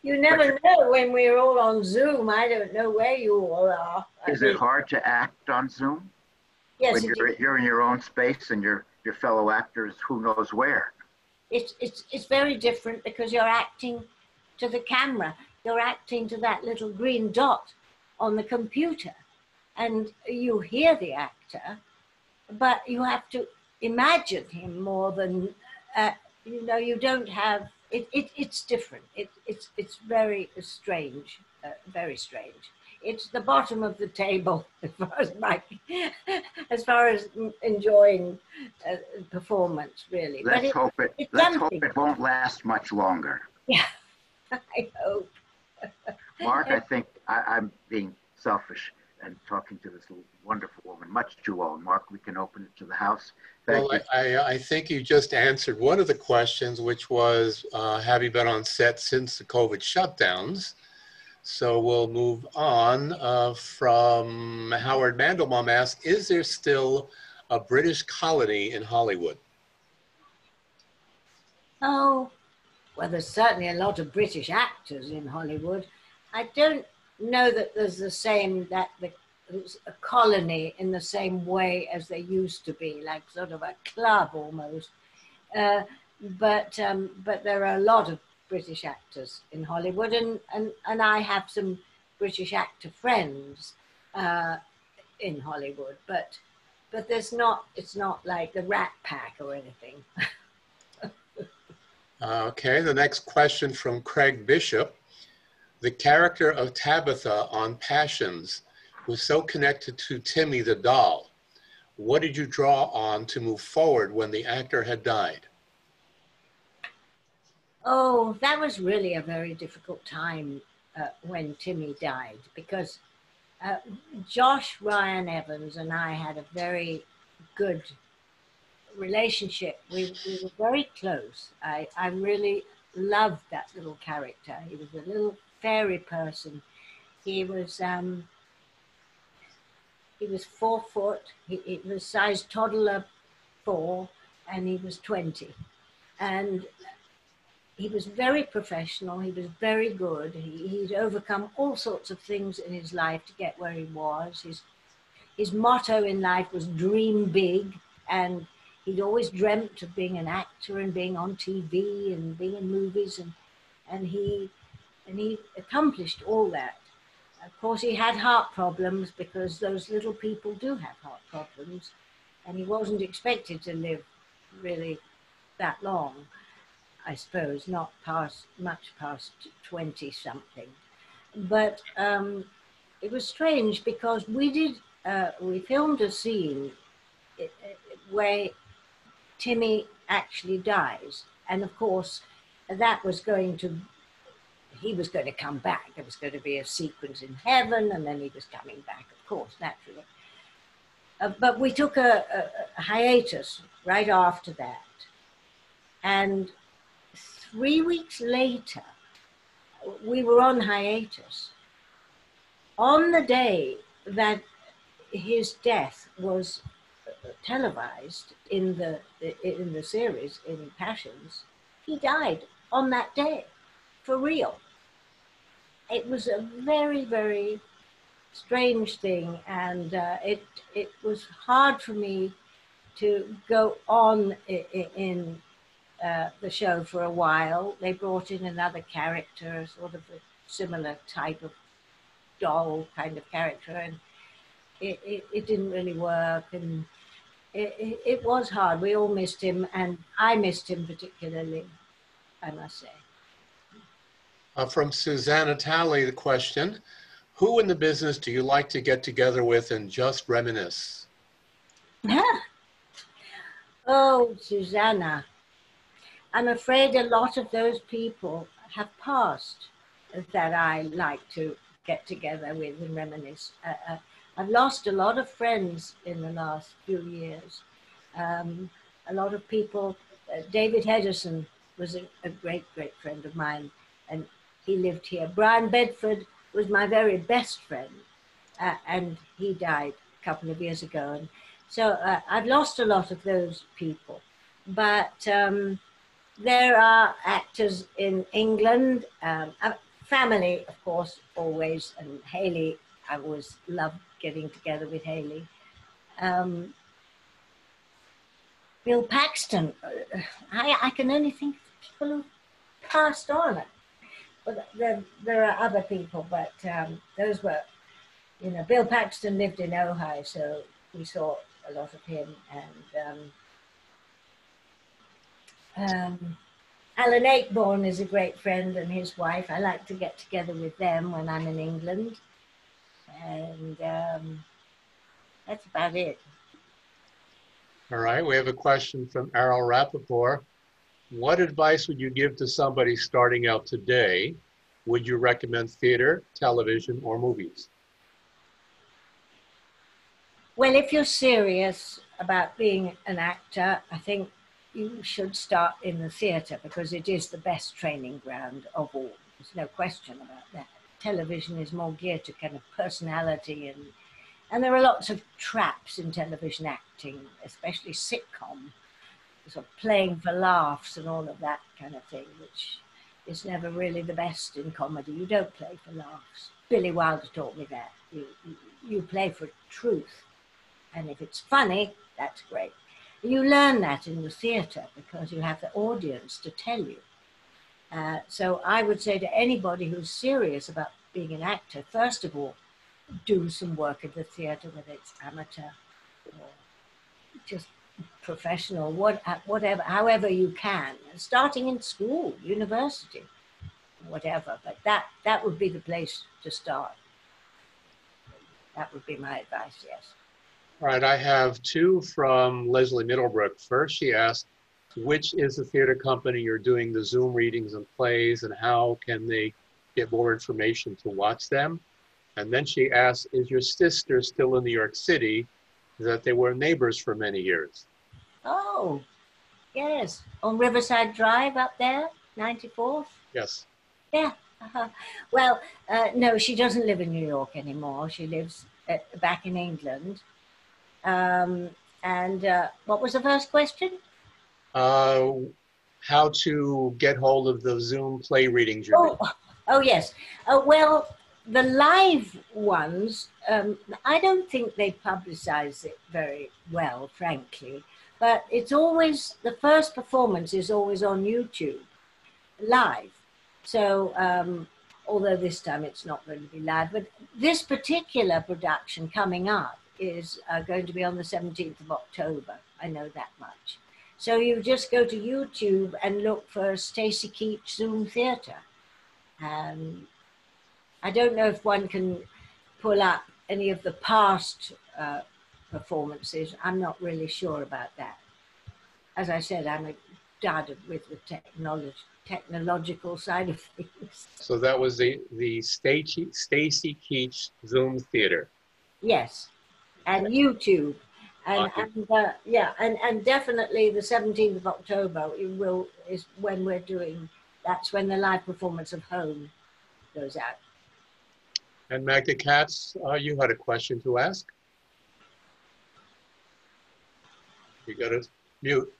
You never know when we're all on Zoom. I don't know where you all are. Is it hard to act on Zoom? Yes, when you're, you're in your own space and your your fellow actors, who knows where? It's it's it's very different because you're acting to the camera. You're acting to that little green dot on the computer, and you hear the actor, but you have to imagine him more than uh, you know. You don't have it. it it's different. It, it's it's very strange, uh, very strange it's the bottom of the table as far as my, as far as enjoying uh, performance, really. Let's it, hope it. Let's hope it won't last much longer. Yeah, I hope. Mark, I think I, am being selfish and talking to this wonderful woman, much too old. Mark, we can open it to the house. Thank well, I, I, think you just answered one of the questions, which was, uh, have you been on set since the COVID shutdowns? So we'll move on uh, from Howard Mandelbaum asks, is there still a British colony in Hollywood? Oh, well, there's certainly a lot of British actors in Hollywood. I don't know that there's the same, that the, a colony in the same way as they used to be, like sort of a club almost. Uh, but um, but there are a lot of British actors in Hollywood, and, and, and I have some British actor friends uh, in Hollywood, but but there's not it's not like the Rat Pack or anything. okay, the next question from Craig Bishop. The character of Tabitha on Passions was so connected to Timmy the doll. What did you draw on to move forward when the actor had died? Oh, that was really a very difficult time uh, when Timmy died because uh, Josh Ryan Evans and I had a very good relationship. We, we were very close. I, I really loved that little character. He was a little fairy person. He was um, he was four foot. He, he was size toddler four, and he was twenty. And he was very professional. He was very good. He, he'd overcome all sorts of things in his life to get where he was. His, his motto in life was dream big. And he'd always dreamt of being an actor and being on TV and being in movies. And, and, he, and he accomplished all that. Of course, he had heart problems because those little people do have heart problems. And he wasn't expected to live really that long. I suppose, not past much past 20 something. But um, it was strange because we did, uh, we filmed a scene uh, where Timmy actually dies. And of course, that was going to, he was going to come back. There was going to be a sequence in heaven, and then he was coming back, of course, naturally. Uh, but we took a, a, a hiatus right after that. And three weeks later, we were on hiatus. On the day that his death was televised in the in the series in Passions, he died on that day, for real. It was a very very strange thing, and uh, it it was hard for me to go on in, uh, the show for a while. They brought in another character, sort of a similar type of doll kind of character, and it, it, it didn't really work. And it, it was hard. We all missed him, and I missed him particularly, I must say. Uh, from Susanna Talley, the question Who in the business do you like to get together with and just reminisce? oh, Susanna. I'm afraid a lot of those people have passed that I like to get together with and reminisce. Uh, uh, I've lost a lot of friends in the last few years. Um, a lot of people, uh, David Hedison was a, a, great, great friend of mine, and he lived here. Brian Bedford was my very best friend, uh, and he died a couple of years ago. And so uh, I've lost a lot of those people. But um, there are actors in England, um, family, of course, always, and Hayley, I always loved getting together with Hayley. Um, Bill Paxton, uh, I, I can only think of people who passed on. But there, there are other people, but um, those were, you know, Bill Paxton lived in Ojai, so we saw a lot of him. And um, um, Alan Ayckbourn is a great friend and his wife. I like to get together with them when I'm in England. And um, that's about it. All right, we have a question from Errol Rappaport. What advice would you give to somebody starting out today? Would you recommend theater, television, or movies? Well, if you're serious about being an actor, I think you should start in the theatre because it is the best training ground of all. There's no question about that. Television is more geared to kind of personality and and there are lots of traps in television acting, especially sitcom, sort of playing for laughs and all of that kind of thing, which is never really the best in comedy. You don't play for laughs. Billy Wilder taught me that. You, you, play for truth. And if it's funny, that's great. You learn that in the theatre because you have the audience to tell you. Uh, so I would say to anybody who's serious about being an actor, first of all, do some work in the theatre, whether it's amateur or just professional, what, uh, whatever, however you can, starting in school, university, whatever. But that, that would be the place to start. That would be my advice, yes. All right, I have two from Leslie Middlebrook. First, she asked, which is the theater company you're doing the Zoom readings and plays, and how can they get more information to watch them? And then she asked, is your sister still in New York City? That they were neighbors for many years. Oh, yes. On Riverside Drive up there, 94th? Yes. Yeah. Uh-huh. Well, uh, no, she doesn't live in New York anymore. She lives uh, back in England. Um, and uh, what was the first question? Uh, how to get hold of the Zoom play readings you're oh, oh, yes. Uh, well, the live ones, um, I don't think they publicize it very well, frankly. But it's always, the first performance is always on YouTube, live. So, um, although this time it's not going to be live, but this particular production coming up is uh, going to be on the 17th of October. I know that much. So you just go to YouTube and look for Stacy Keach Zoom Theatre. Um, I don't know if one can pull up any of the past uh, performances. I'm not really sure about that. As I said, I'm a dud with the technology, technological side of things. So that was the, the Stacy, Stacy Keach Zoom Theater. Yes and YouTube. And, okay. and uh, yeah, and, and definitely the 17th of October will is when we're doing. That's when the live performance of Home goes out. And Magda Katz, uh, you had a question to ask. You got to mute.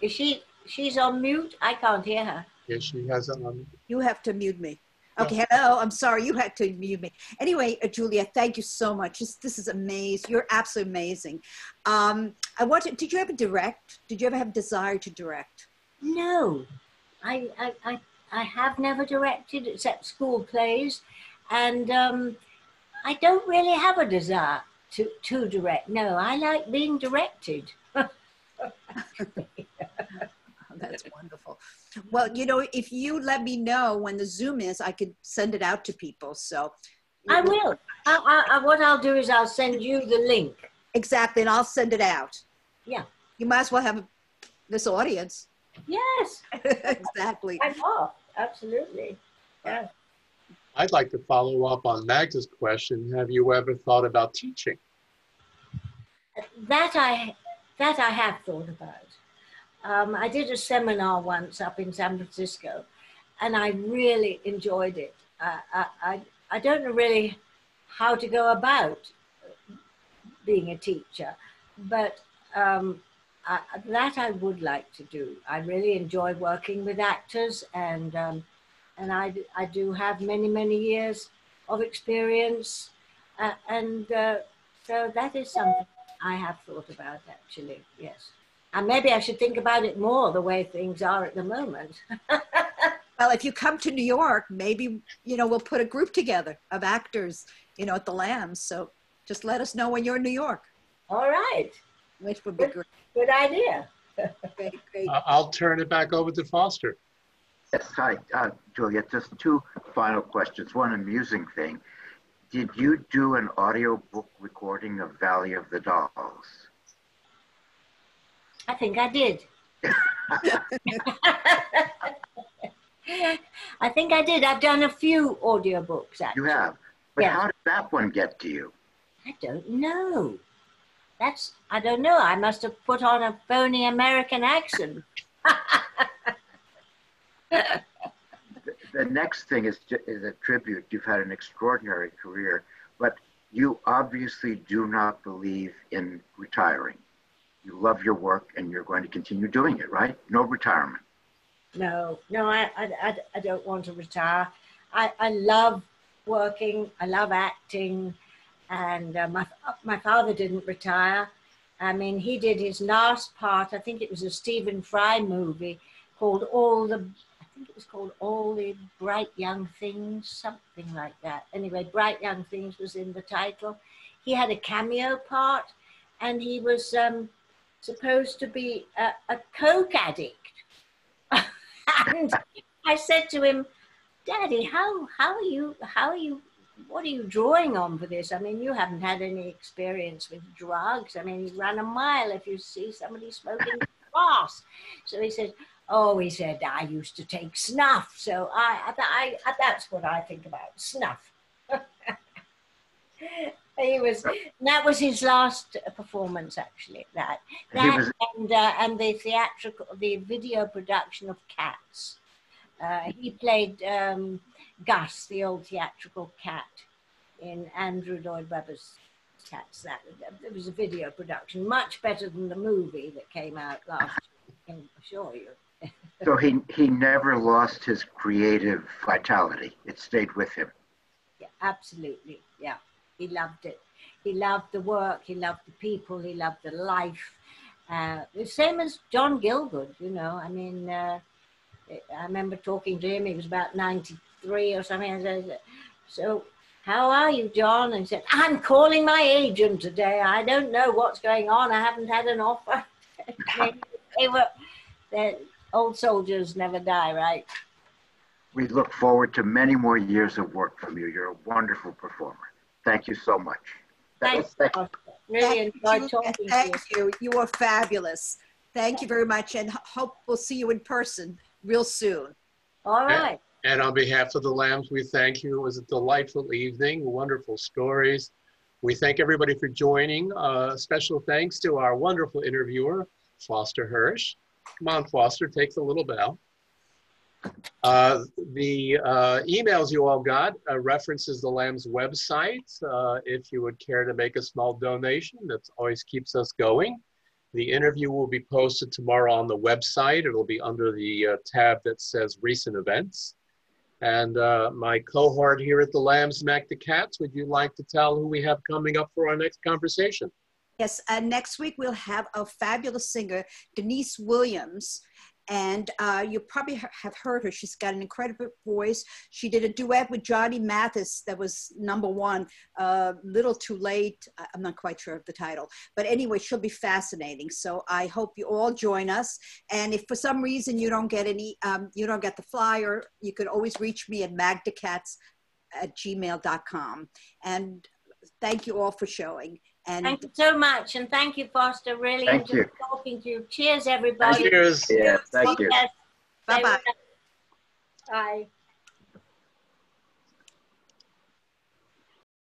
Is she? She's on mute. I can't hear her. Yes, she has it on. You have to mute me. Okay, hello. I'm sorry you had to mute me. Anyway, uh, Julia, thank you so much. This, this is amazing. You're absolutely amazing. Um, I wanted. Did you ever direct? Did you ever have desire to direct? No, I I I, I have never directed except school plays, and um, I don't really have a desire to to direct. No, I like being directed. That's wonderful. Well, you know, if you let me know when the Zoom is, I could send it out to people. So I will. I, I, what I'll do is I'll send you the link. Exactly, and I'll send it out. Yeah. You might as well have this audience. Yes. exactly. I know. Absolutely. Yeah. I'd like to follow up on Magda's question. Have you ever thought about teaching? That I that I have thought about. Um, I did a seminar once up in San Francisco, and I really enjoyed it. I, I, I don't know really how to go about being a teacher, but um, I, that I would like to do. I really enjoy working with actors, and um, and I, I do have many many years of experience, uh, and uh, so that is something I have thought about actually. Yes. And maybe I should think about it more the way things are at the moment. well, if you come to New York, maybe, you know, we'll put a group together of actors, you know, at the Lambs. So just let us know when you're in New York. All right. Which would be good, great. Good idea. great, great. I'll turn it back over to Foster. Yes, hi, uh, Julia. Just two final questions. One amusing thing. Did you do an audio book recording of Valley of the Dolls? I think I did. I think I did. I've done a few audiobooks actually. You have? But yeah. how did that one get to you? I don't know. That's, I don't know. I must have put on a phony American accent. the, next thing is, is a tribute. You've had an extraordinary career, but you obviously do not believe in retiring you love your work and you're going to continue doing it, right? No retirement. No, no, I, I, I don't want to retire. I, I love working. I love acting. And uh, my, my father didn't retire. I mean, he did his last part. I think it was a Stephen Fry movie called All the, think it was called All the Bright Young Things, something like that. Anyway, Bright Young Things was in the title. He had a cameo part and he was um, supposed to be a, a coke addict. and I said to him, Daddy, how, how are you, how are you, what are you drawing on for this? I mean, you haven't had any experience with drugs. I mean, you run a mile if you see somebody smoking grass. So he said, oh, he said, I used to take snuff. So I, I, I that's what I think about, snuff. he was that was his last performance actually that that was, and uh, and the theatrical the video production of cats uh, he played um, gus the old theatrical cat in andrew lloyd webber's cats that it was a video production much better than the movie that came out last year i can assure you so he he never lost his creative vitality it stayed with him yeah absolutely yeah he loved it. He loved the work. He loved the people. He loved the life. Uh, the same as John Gielgud, you know. I mean, uh, I remember talking to him. He was about 93 or something. I said, so, how are you, John? And he said, I'm calling my agent today. I don't know what's going on. I haven't had an offer. they, they were, old soldiers never die, right? We look forward to many more years of work from you. You're a wonderful performer. Thank you so much. Thanks. Really enjoyed talking Thank to you. You were fabulous. Thank you very much and hope we'll see you in person real soon. All right. And, and on behalf of the Lambs, we thank you. It was a delightful evening, wonderful stories. We thank everybody for joining. Uh, special thanks to our wonderful interviewer, Foster Hirsch. Come on, Foster, take the little bow. Uh, the uh, emails you all got uh, references the Lamb's website. Uh, if you would care to make a small donation, that always keeps us going. The interview will be posted tomorrow on the website. It'll be under the uh, tab that says recent events. And uh, my cohort here at the Lambs Magda Katz, would you like to tell who we have coming up for our next conversation? Yes, and next week we'll have a fabulous singer, Deniece Williams and uh, you probably have heard her. She's got an incredible voice. She did a duet with Johnny Mathis that was number one, uh, Little Too Late. I'm not quite sure of the title, but anyway, she'll be fascinating. So I hope you all join us. And if for some reason you don't get any, um, you don't get the flyer, you can always reach me at magdacats at gmail.com. And thank you all for showing. And thank you so much, and thank you, Foster. Really thank enjoyed you. talking to you. Cheers, everybody. Cheers. Yeah, thank you. Bye bye. Bye.